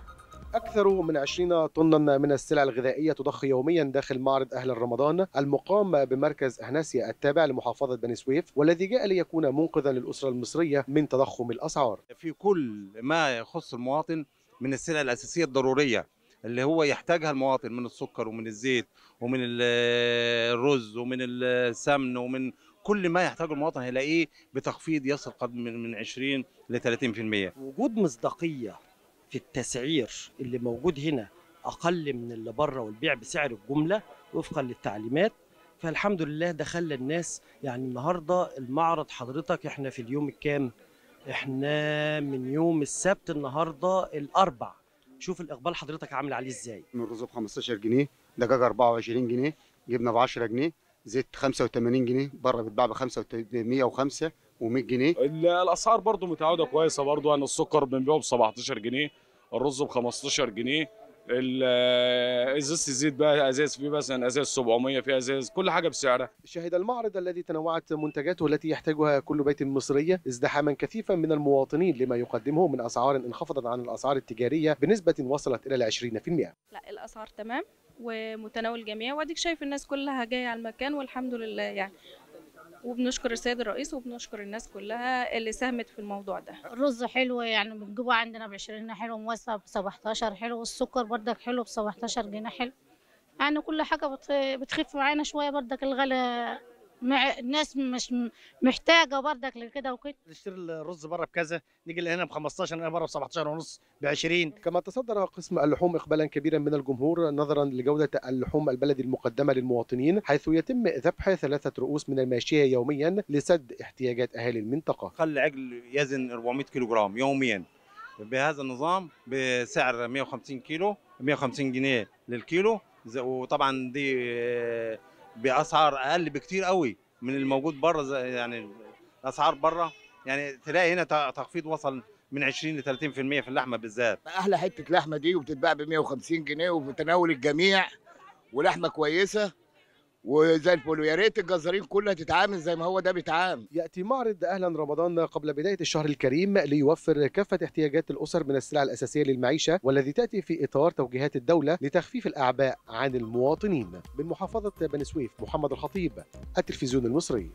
أكثر من 20 طنا من السلع الغذائية تضخ يوميا داخل معرض أهلا رمضان المقام بمركز أهناسيا التابع لمحافظة بني سويف والذي جاء ليكون منقذا للأسرة المصرية من تضخم الأسعار.
في كل ما يخص المواطن من السلع الأساسية الضرورية اللي هو يحتاجها المواطن من السكر ومن الزيت ومن ال- الرز ومن السمن ومن كل ما يحتاجه المواطن هيلاقيه بتخفيض يصل قد من من 20 ل 30%
وجود مصداقية في التسعير اللي موجود هنا أقل من اللي بره والبيع بسعر الجملة وفقا للتعليمات. فالحمد لله ده خلى الناس يعني النهارده المعرض حضرتك إحنا في اليوم الكام؟ إحنا من يوم السبت النهارده الأربع. شوف الإقبال حضرتك عامل عليه إزاي.
من الرز ب 15 جنيه دجاج 24 جنيه جبنة ب 10 جنيه زيت 85 جنيه بره بيتباع ب 105 و100 جنيه.
ال- الأسعار برضو متعودة كويسة برضو يعني السكر بنبيعه ب 17 جنيه الرز ب 15 جنيه ال- ازازه الزيت بقى إزاز في مثلا إزاز 700 في إزاز كل حاجة بسعرها.
شهد المعرض الذي تنوعت منتجاته التي يحتاجها كل بيت مصرية ازدحاما كثيفا من المواطنين لما يقدمه من أسعار انخفضت عن الأسعار التجارية بنسبة وصلت إلى 20%
لا الأسعار تمام ومتناول الجميع وأديك شايف الناس كلها جاية على المكان والحمد لله يعني. وبنشكر السيد الرئيس وبنشكر الناس كلها اللي ساهمت في الموضوع ده.
الرز حلو يعني بنجيبه عندنا ب 20 حلو موسع ب 17 حلو والسكر بردك حلو ب 17 جنيه حلو. يعني كل حاجة بت- بتخف معانا شوية بردك الغلا مع الناس مش م- محتاجة بردك لكده وكده.
نشتري الرز بره بكذا نيجي هنا ب 15 هنا بره ب 17 ونص ب 20
كما تصدر قسم اللحوم إقبالا كبيرا من الجمهور نظرا لجودة اللحوم البلدي المقدمة للمواطنين حيث يتم ذبح ثلاثة رؤوس من الماشية يوميا لسد احتياجات أهالي المنطقة.
خلي عجل يزن 400 كيلو جرام يوميا. بهذا النظام بسعر 150 كيلو 150 جنيه للكيلو وطبعا دي بأسعار أقل بكتير قوي من الموجود بره يعني الأسعار بره. يعني تلاقي هنا تخفيض وصل من 20 ل 30% في اللحمة بالذات.
أحلى حتة لحمة دي وبتتباع ب 150 جنيه وفي تناول الجميع ولحمة كويسة. وزي الفل. ويا ريت الجزارين كلها تتعامل زي ما هو ده بيتعامل.
يأتي معرض أهلا رمضان قبل بداية الشهر الكريم ليوفر كافة احتياجات الأسر من السلع الأساسية للمعيشة والذي تأتي في إطار توجيهات الدولة لتخفيف الأعباء عن المواطنين. من محافظة بني سويف محمد الخطيب التلفزيون المصري.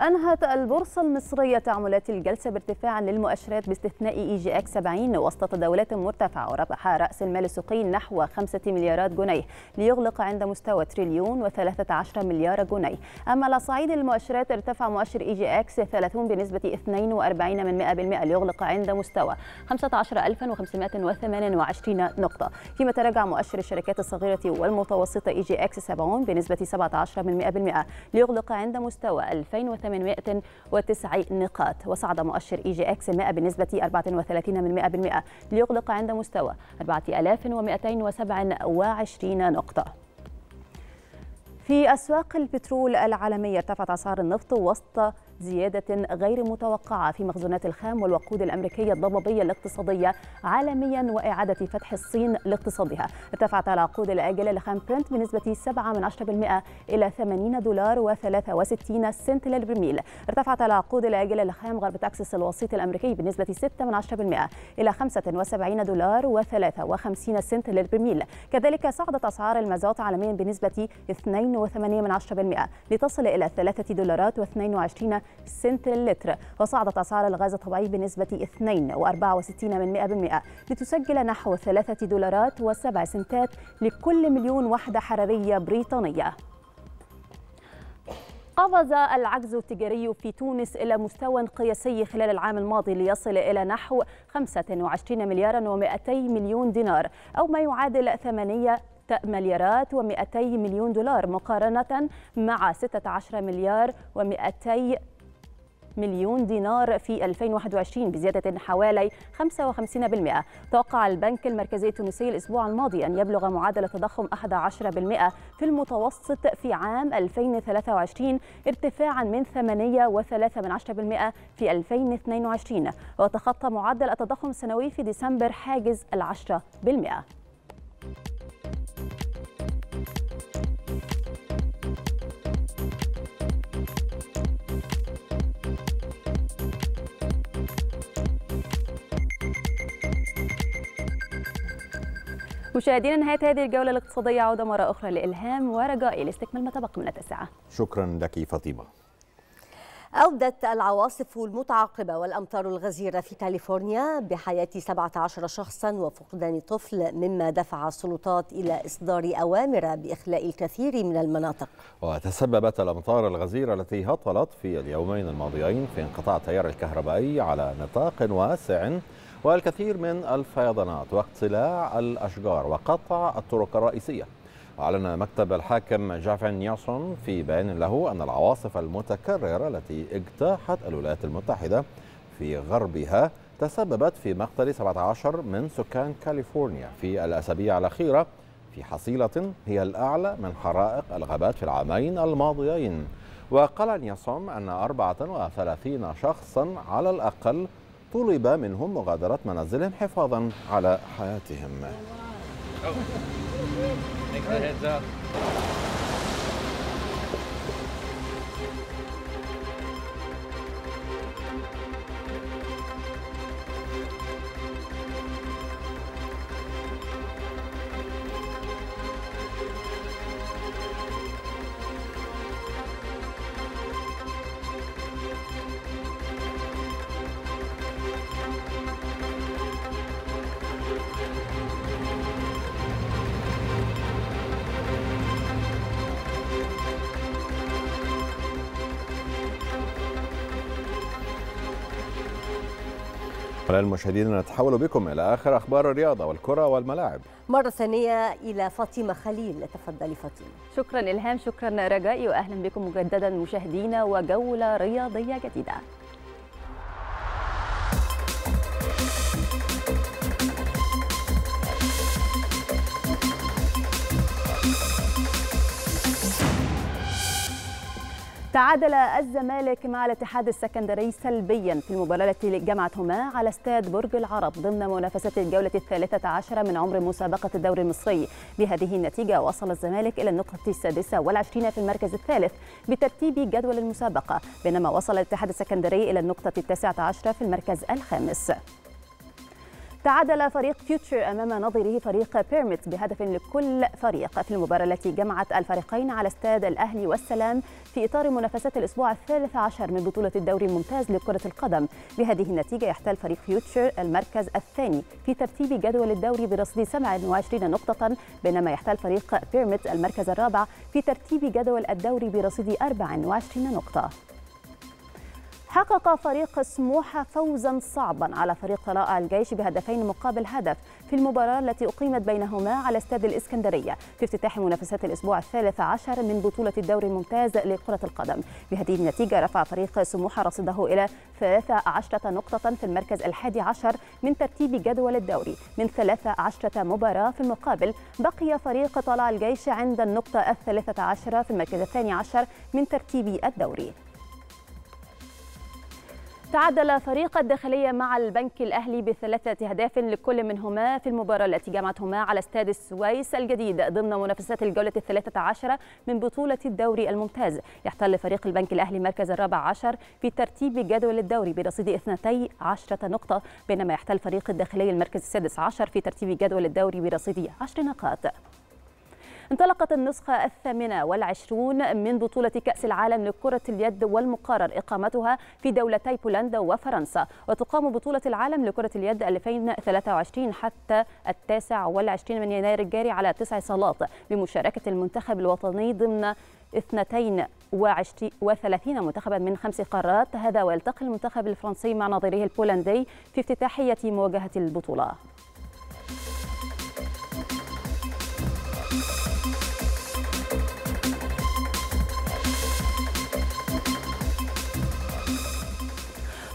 أنهت البورصة المصرية تعاملات الجلسة بارتفاع للمؤشرات باستثناء EGX 70 وسط تداولات مرتفعة وربح رأس المال السوقي نحو 5 مليارات جنيه ليغلق عند مستوى تريليون و13 مليار جنيه. أما على صعيد المؤشرات ارتفع مؤشر EGX 30 بنسبة 42 من 100% ليغلق عند مستوى 15528 نقطة. فيما تراجع مؤشر الشركات الصغيرة والمتوسطة EGX 70 بنسبة 17 من 100% ليغلق عند مستوى 2809 نقاط. وصعد مؤشر EGX 100 بنسبة 34 من 100% ليغلق عند مستوى 4227 نقطة. في أسواق البترول العالمية ارتفعت أسعار النفط وسط زيادة غير متوقعة في مخزونات الخام والوقود الأمريكية الضبابية الاقتصادية عالميا وإعادة فتح الصين لاقتصادها. ارتفعت العقود الآجلة لخام برنت بنسبة 7 من 10% إلى 80 دولار و63 سنت للبرميل. ارتفعت العقود الآجلة لخام غرب تكساس الوسيط الأمريكي بنسبة 6 من 10% إلى 75 دولار و53 سنت للبرميل. كذلك صعدت أسعار المازوت عالميا بنسبة 2.8 من 10% لتصل إلى 3 دولارات و22 سنت للتر وصعدت أسعار الغاز الطبيعي بنسبة 2.64 من 100% لتسجل نحو 3 دولارات و7 سنتات لكل مليون وحدة حرارية بريطانية. قفز العجز التجاري في تونس إلى مستوى قياسي خلال العام الماضي ليصل إلى نحو 25 مليارا و200 مليون دينار أو ما يعادل 8 مليارات و200 مليون دولار مقارنة مع 16 مليار و200 مليون دينار في 2021 بزيادة حوالي 55% توقع البنك المركزي التونسي الأسبوع الماضي أن يبلغ معدل التضخم 11% في المتوسط في عام 2023 ارتفاعا من 8.3% في 2022 وتخطى معدل التضخم السنوي في ديسمبر حاجز العشرة بالمئة. مشاهدينا نهاية هذه الجولة الاقتصادية عودة مرة أخرى لإلهام ورجائي لاستكمال ما تبقى من التاسعة.
شكرا لك فاطمة.
أودت العواصف المتعاقبة والأمطار الغزيرة في كاليفورنيا بحياة 17 شخصا وفقدان طفل مما دفع السلطات إلى إصدار أوامر بإخلاء الكثير من المناطق.
وتسببت الأمطار الغزيرة التي هطلت في اليومين الماضيين في انقطاع التيار الكهربائي على نطاق واسع والكثير من الفيضانات واقتلاع الأشجار وقطع الطرق الرئيسية. أعلن مكتب الحاكم جافن نيوسون في بيان له أن العواصف المتكررة التي اجتاحت الولايات المتحدة في غربها تسببت في مقتل 17 من سكان كاليفورنيا في الأسابيع الأخيرة في حصيلة هي الأعلى من حرائق الغابات في العامين الماضيين. وقال نيوسون أن 34 شخصا على الأقل طلب منهم مغادرة منازلهم حفاظا على حياتهم.
Up.
المشاهدين نتحول بكم إلى آخر أخبار الرياضة والكرة والملاعب.
مرة ثانية إلى فاطمة خليل. تفضلي فاطمة.
شكرا إلهام شكرا رجائي وأهلا بكم مجددا مشاهدينا وجولة رياضية جديدة. تعادل الزمالك مع الاتحاد السكندري سلبيا في المباراة التي جمعتهما على استاد برج العرب ضمن منافسة الجولة الثالثة عشرة من عمر مسابقة الدوري المصري. بهذه النتيجة وصل الزمالك إلى النقطة السادسة والعشرين في المركز الثالث بترتيب جدول المسابقة بينما وصل الاتحاد السكندري إلى النقطة التاسعة عشرة في المركز الخامس. تعادل فريق فيوتشر أمام نظيره فريق بيراميدز بهدف لكل فريق في المباراة التي جمعت الفريقين على استاد الأهلي والسلام في إطار منافسات الأسبوع الثالث عشر من بطولة الدوري الممتاز لكرة القدم. بهذه النتيجة يحتل فريق فيوتشر المركز الثاني في ترتيب جدول الدوري برصيد 27 نقطة بينما يحتل فريق بيراميدز المركز الرابع في ترتيب جدول الدوري برصيد 24 نقطة. حقق فريق سموحة فوزا صعبا على فريق طلائع الجيش بهدفين مقابل هدف في المباراة التي أقيمت بينهما على استاد الإسكندرية في افتتاح منافسات الأسبوع الثالث عشر من بطولة الدوري الممتاز لكرة القدم. بهذه النتيجة رفع فريق سموحة رصيده إلى 13 نقطة في المركز الحادي عشر من ترتيب جدول الدوري من 13 مباراة في المقابل. بقي فريق طلائع الجيش عند النقطة الثالثة عشر في المركز الثاني عشر من ترتيب الدوري. تعادل فريق الداخلية مع البنك الأهلي بثلاثة أهداف لكل منهما في المباراة التي جمعتهما على استاد السويس الجديد ضمن منافسات الجولة الثلاثة عشرة من بطولة الدوري الممتاز. يحتل فريق البنك الأهلي مركز الرابع عشر في ترتيب جدول الدوري برصيد اثنتي عشرة نقطة بينما يحتل فريق الداخلية المركز السادس عشر في ترتيب جدول الدوري برصيد عشر نقاط. انطلقت النسخة الثامنة والعشرون من بطولة كأس العالم لكرة اليد والمقرر إقامتها في دولتي بولندا وفرنسا وتقام بطولة العالم لكرة اليد 2023 حتى التاسع والعشرين من يناير الجاري على تسع صالات بمشاركة المنتخب الوطني ضمن 32 منتخبا من خمس قارات هذا ويلتقي المنتخب الفرنسي مع نظيره البولندي في افتتاحية مواجهة البطولة.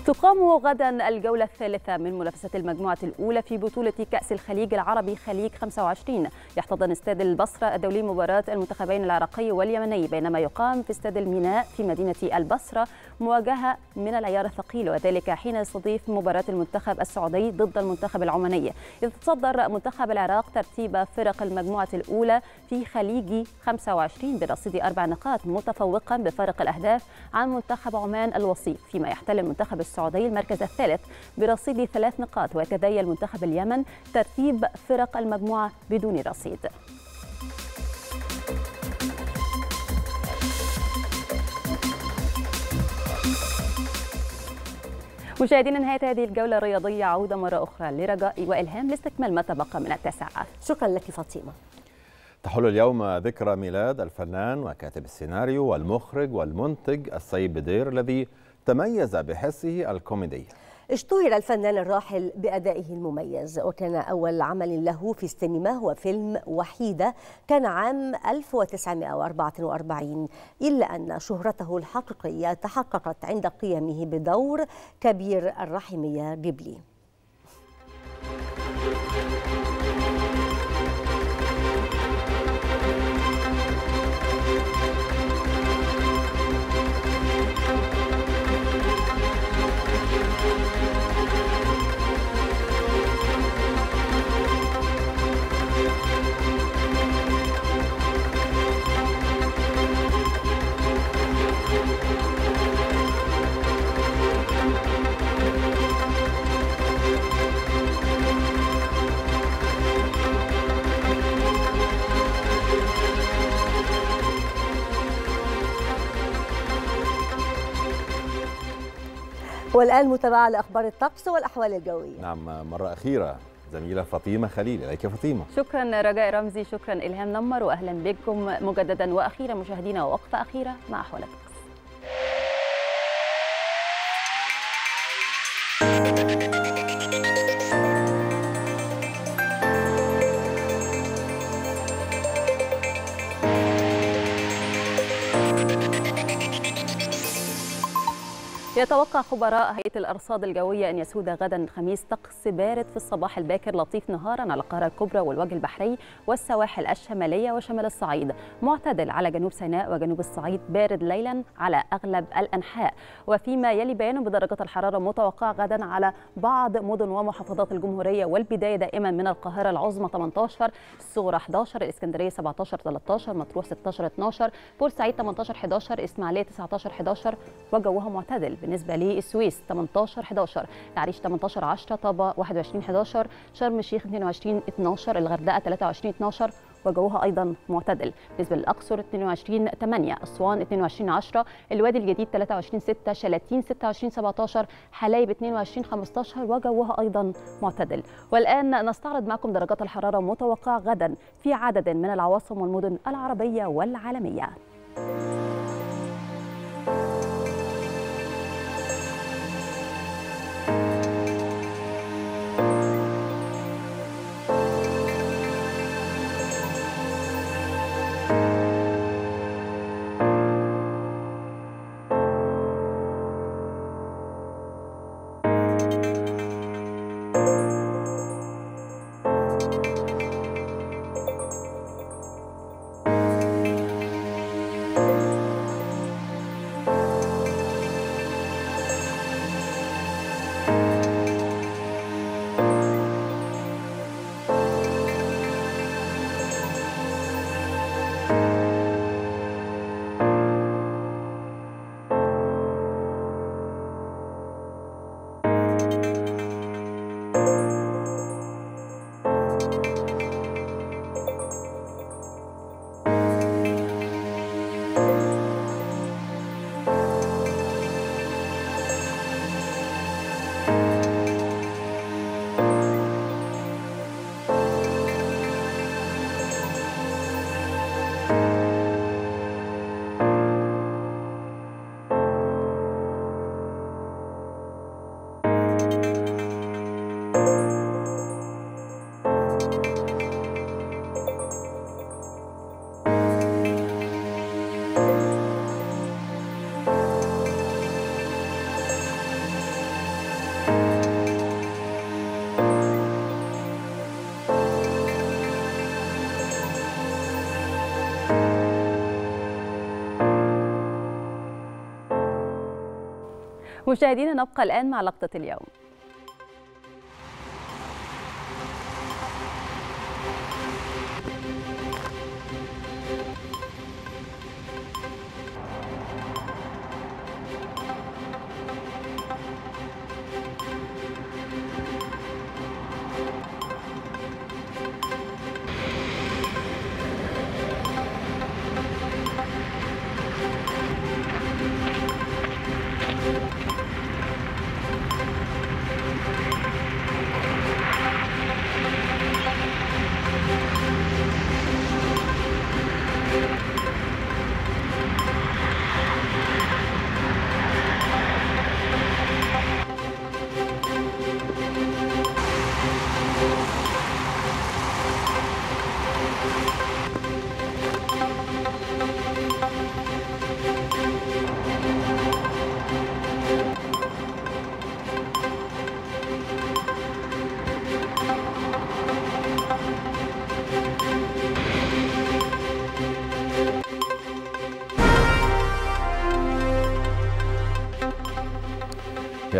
تقام غدا الجولة الثالثة من منافسات المجموعة الأولى في بطولة كأس الخليج العربي خليج 25 يحتضن استاد البصرة الدولي مباراة المنتخبين العراقي واليمني بينما يقام في استاد الميناء في مدينة البصرة مواجهة من العيار الثقيل وذلك حين يستضيف مباراة المنتخب السعودي ضد المنتخب العماني. يتصدر منتخب العراق ترتيب فرق المجموعة الأولى في خليج 25 برصيد أربع نقاط متفوقا بفارق الأهداف عن منتخب عمان الوصيف فيما يحتل المنتخب السعودي المركز الثالث برصيد ثلاث نقاط ويتدين المنتخب اليمن ترتيب فرق المجموعة بدون رصيد. مشاهدينا نهاية هذه الجولة الرياضية عودة مرة أخرى لرجاء وإلهام لاستكمال ما تبقى من التاسعة
شكرا لك فاطمة.
تحل اليوم ذكرى ميلاد الفنان وكاتب السيناريو والمخرج والمنتج السيد بدير الذي تميز بحسه الكوميدي.
اشتهر الفنان الراحل بأدائه المميز وكان أول عمل له في السينما هو فيلم وحيدة كان عام 1944 إلا أن شهرته الحقيقية تحققت عند قيامه بدور كبير الرحمية جيبلي والآن متابعة لأخبار الطقس والأحوال الجوية.
نعم مرة أخيرة زميلة فاطمة خليل إليك يا فاطمة.
شكرا رجاء رمزي شكرا إلهام نمر وأهلا بكم مجددا وأخيرا مشاهدينا ووقفة أخيرة مع أحوال الطقس يتوقع خبراء هيئة الأرصاد الجوية أن يسود غدا الخميس طقس بارد في الصباح الباكر لطيف نهارا على القاهرة الكبرى والوجه البحري والسواحل الشمالية وشمال الصعيد معتدل على جنوب سيناء وجنوب الصعيد بارد ليلا على أغلب الأنحاء. وفيما يلي بيان بدرجات الحرارة متوقع غدا على بعض مدن ومحافظات الجمهورية والبداية دائما من القاهرة العظمى 18 الصغرى 11 الإسكندرية 17 13 مطروح 16 12 بورسعيد 18 11 إسماعيلية 19 11 وجوها معتدل بالنسبة للسويس 18 11 العريش 18 10 طابة 21 11 شرم الشيخ 22 12 الغردقة 23 12 وجوها أيضا معتدل. بالنسبة للأقصر 22 8 أسوان 22 10 الوادي الجديد 23 6 شلاتين 26 17 حلايب 22 15 وجوها أيضا معتدل. والآن نستعرض معكم درجات الحرارة المتوقعه غدا في عدد من العواصم والمدن العربية والعالمية. مشاهدينا نبقى الآن مع لقطة اليوم.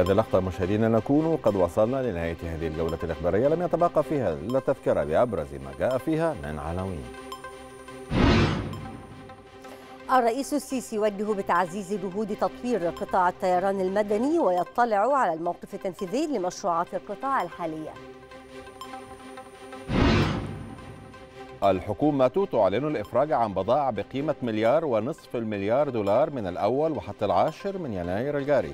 هذه اللقطة مشاهدينا نكون قد وصلنا لنهاية هذه الجولة الإخبارية. لم يتبقى فيها إلا التذكرة بأبرز ما جاء فيها من عناوين
الرئيس السيسي يوجه بتعزيز جهود تطوير قطاع الطيران المدني ويطلع على الموقف التنفيذي لمشروعات القطاع الحالية.
الحكومة تعلن الإفراج عن بضائع بقيمة مليار ونصف المليار دولار من الأول وحتى العاشر من يناير الجاري.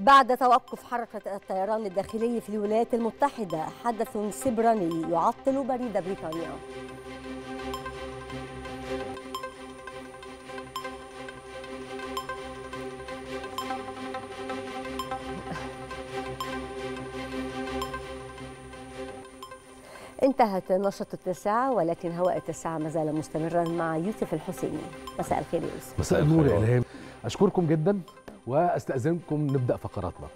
بعد توقف حركة الطيران الداخلي في الولايات المتحدة حدث سبراني يعطل بريد بريطانيا. انتهت نشرة التاسعة ولكن هواء التاسعة ما زال مستمرا مع يوسف الحسيني. مساء الخير يوسف.
مساء النور أشكركم جدا وأستأذنكم نبدأ فقراتنا.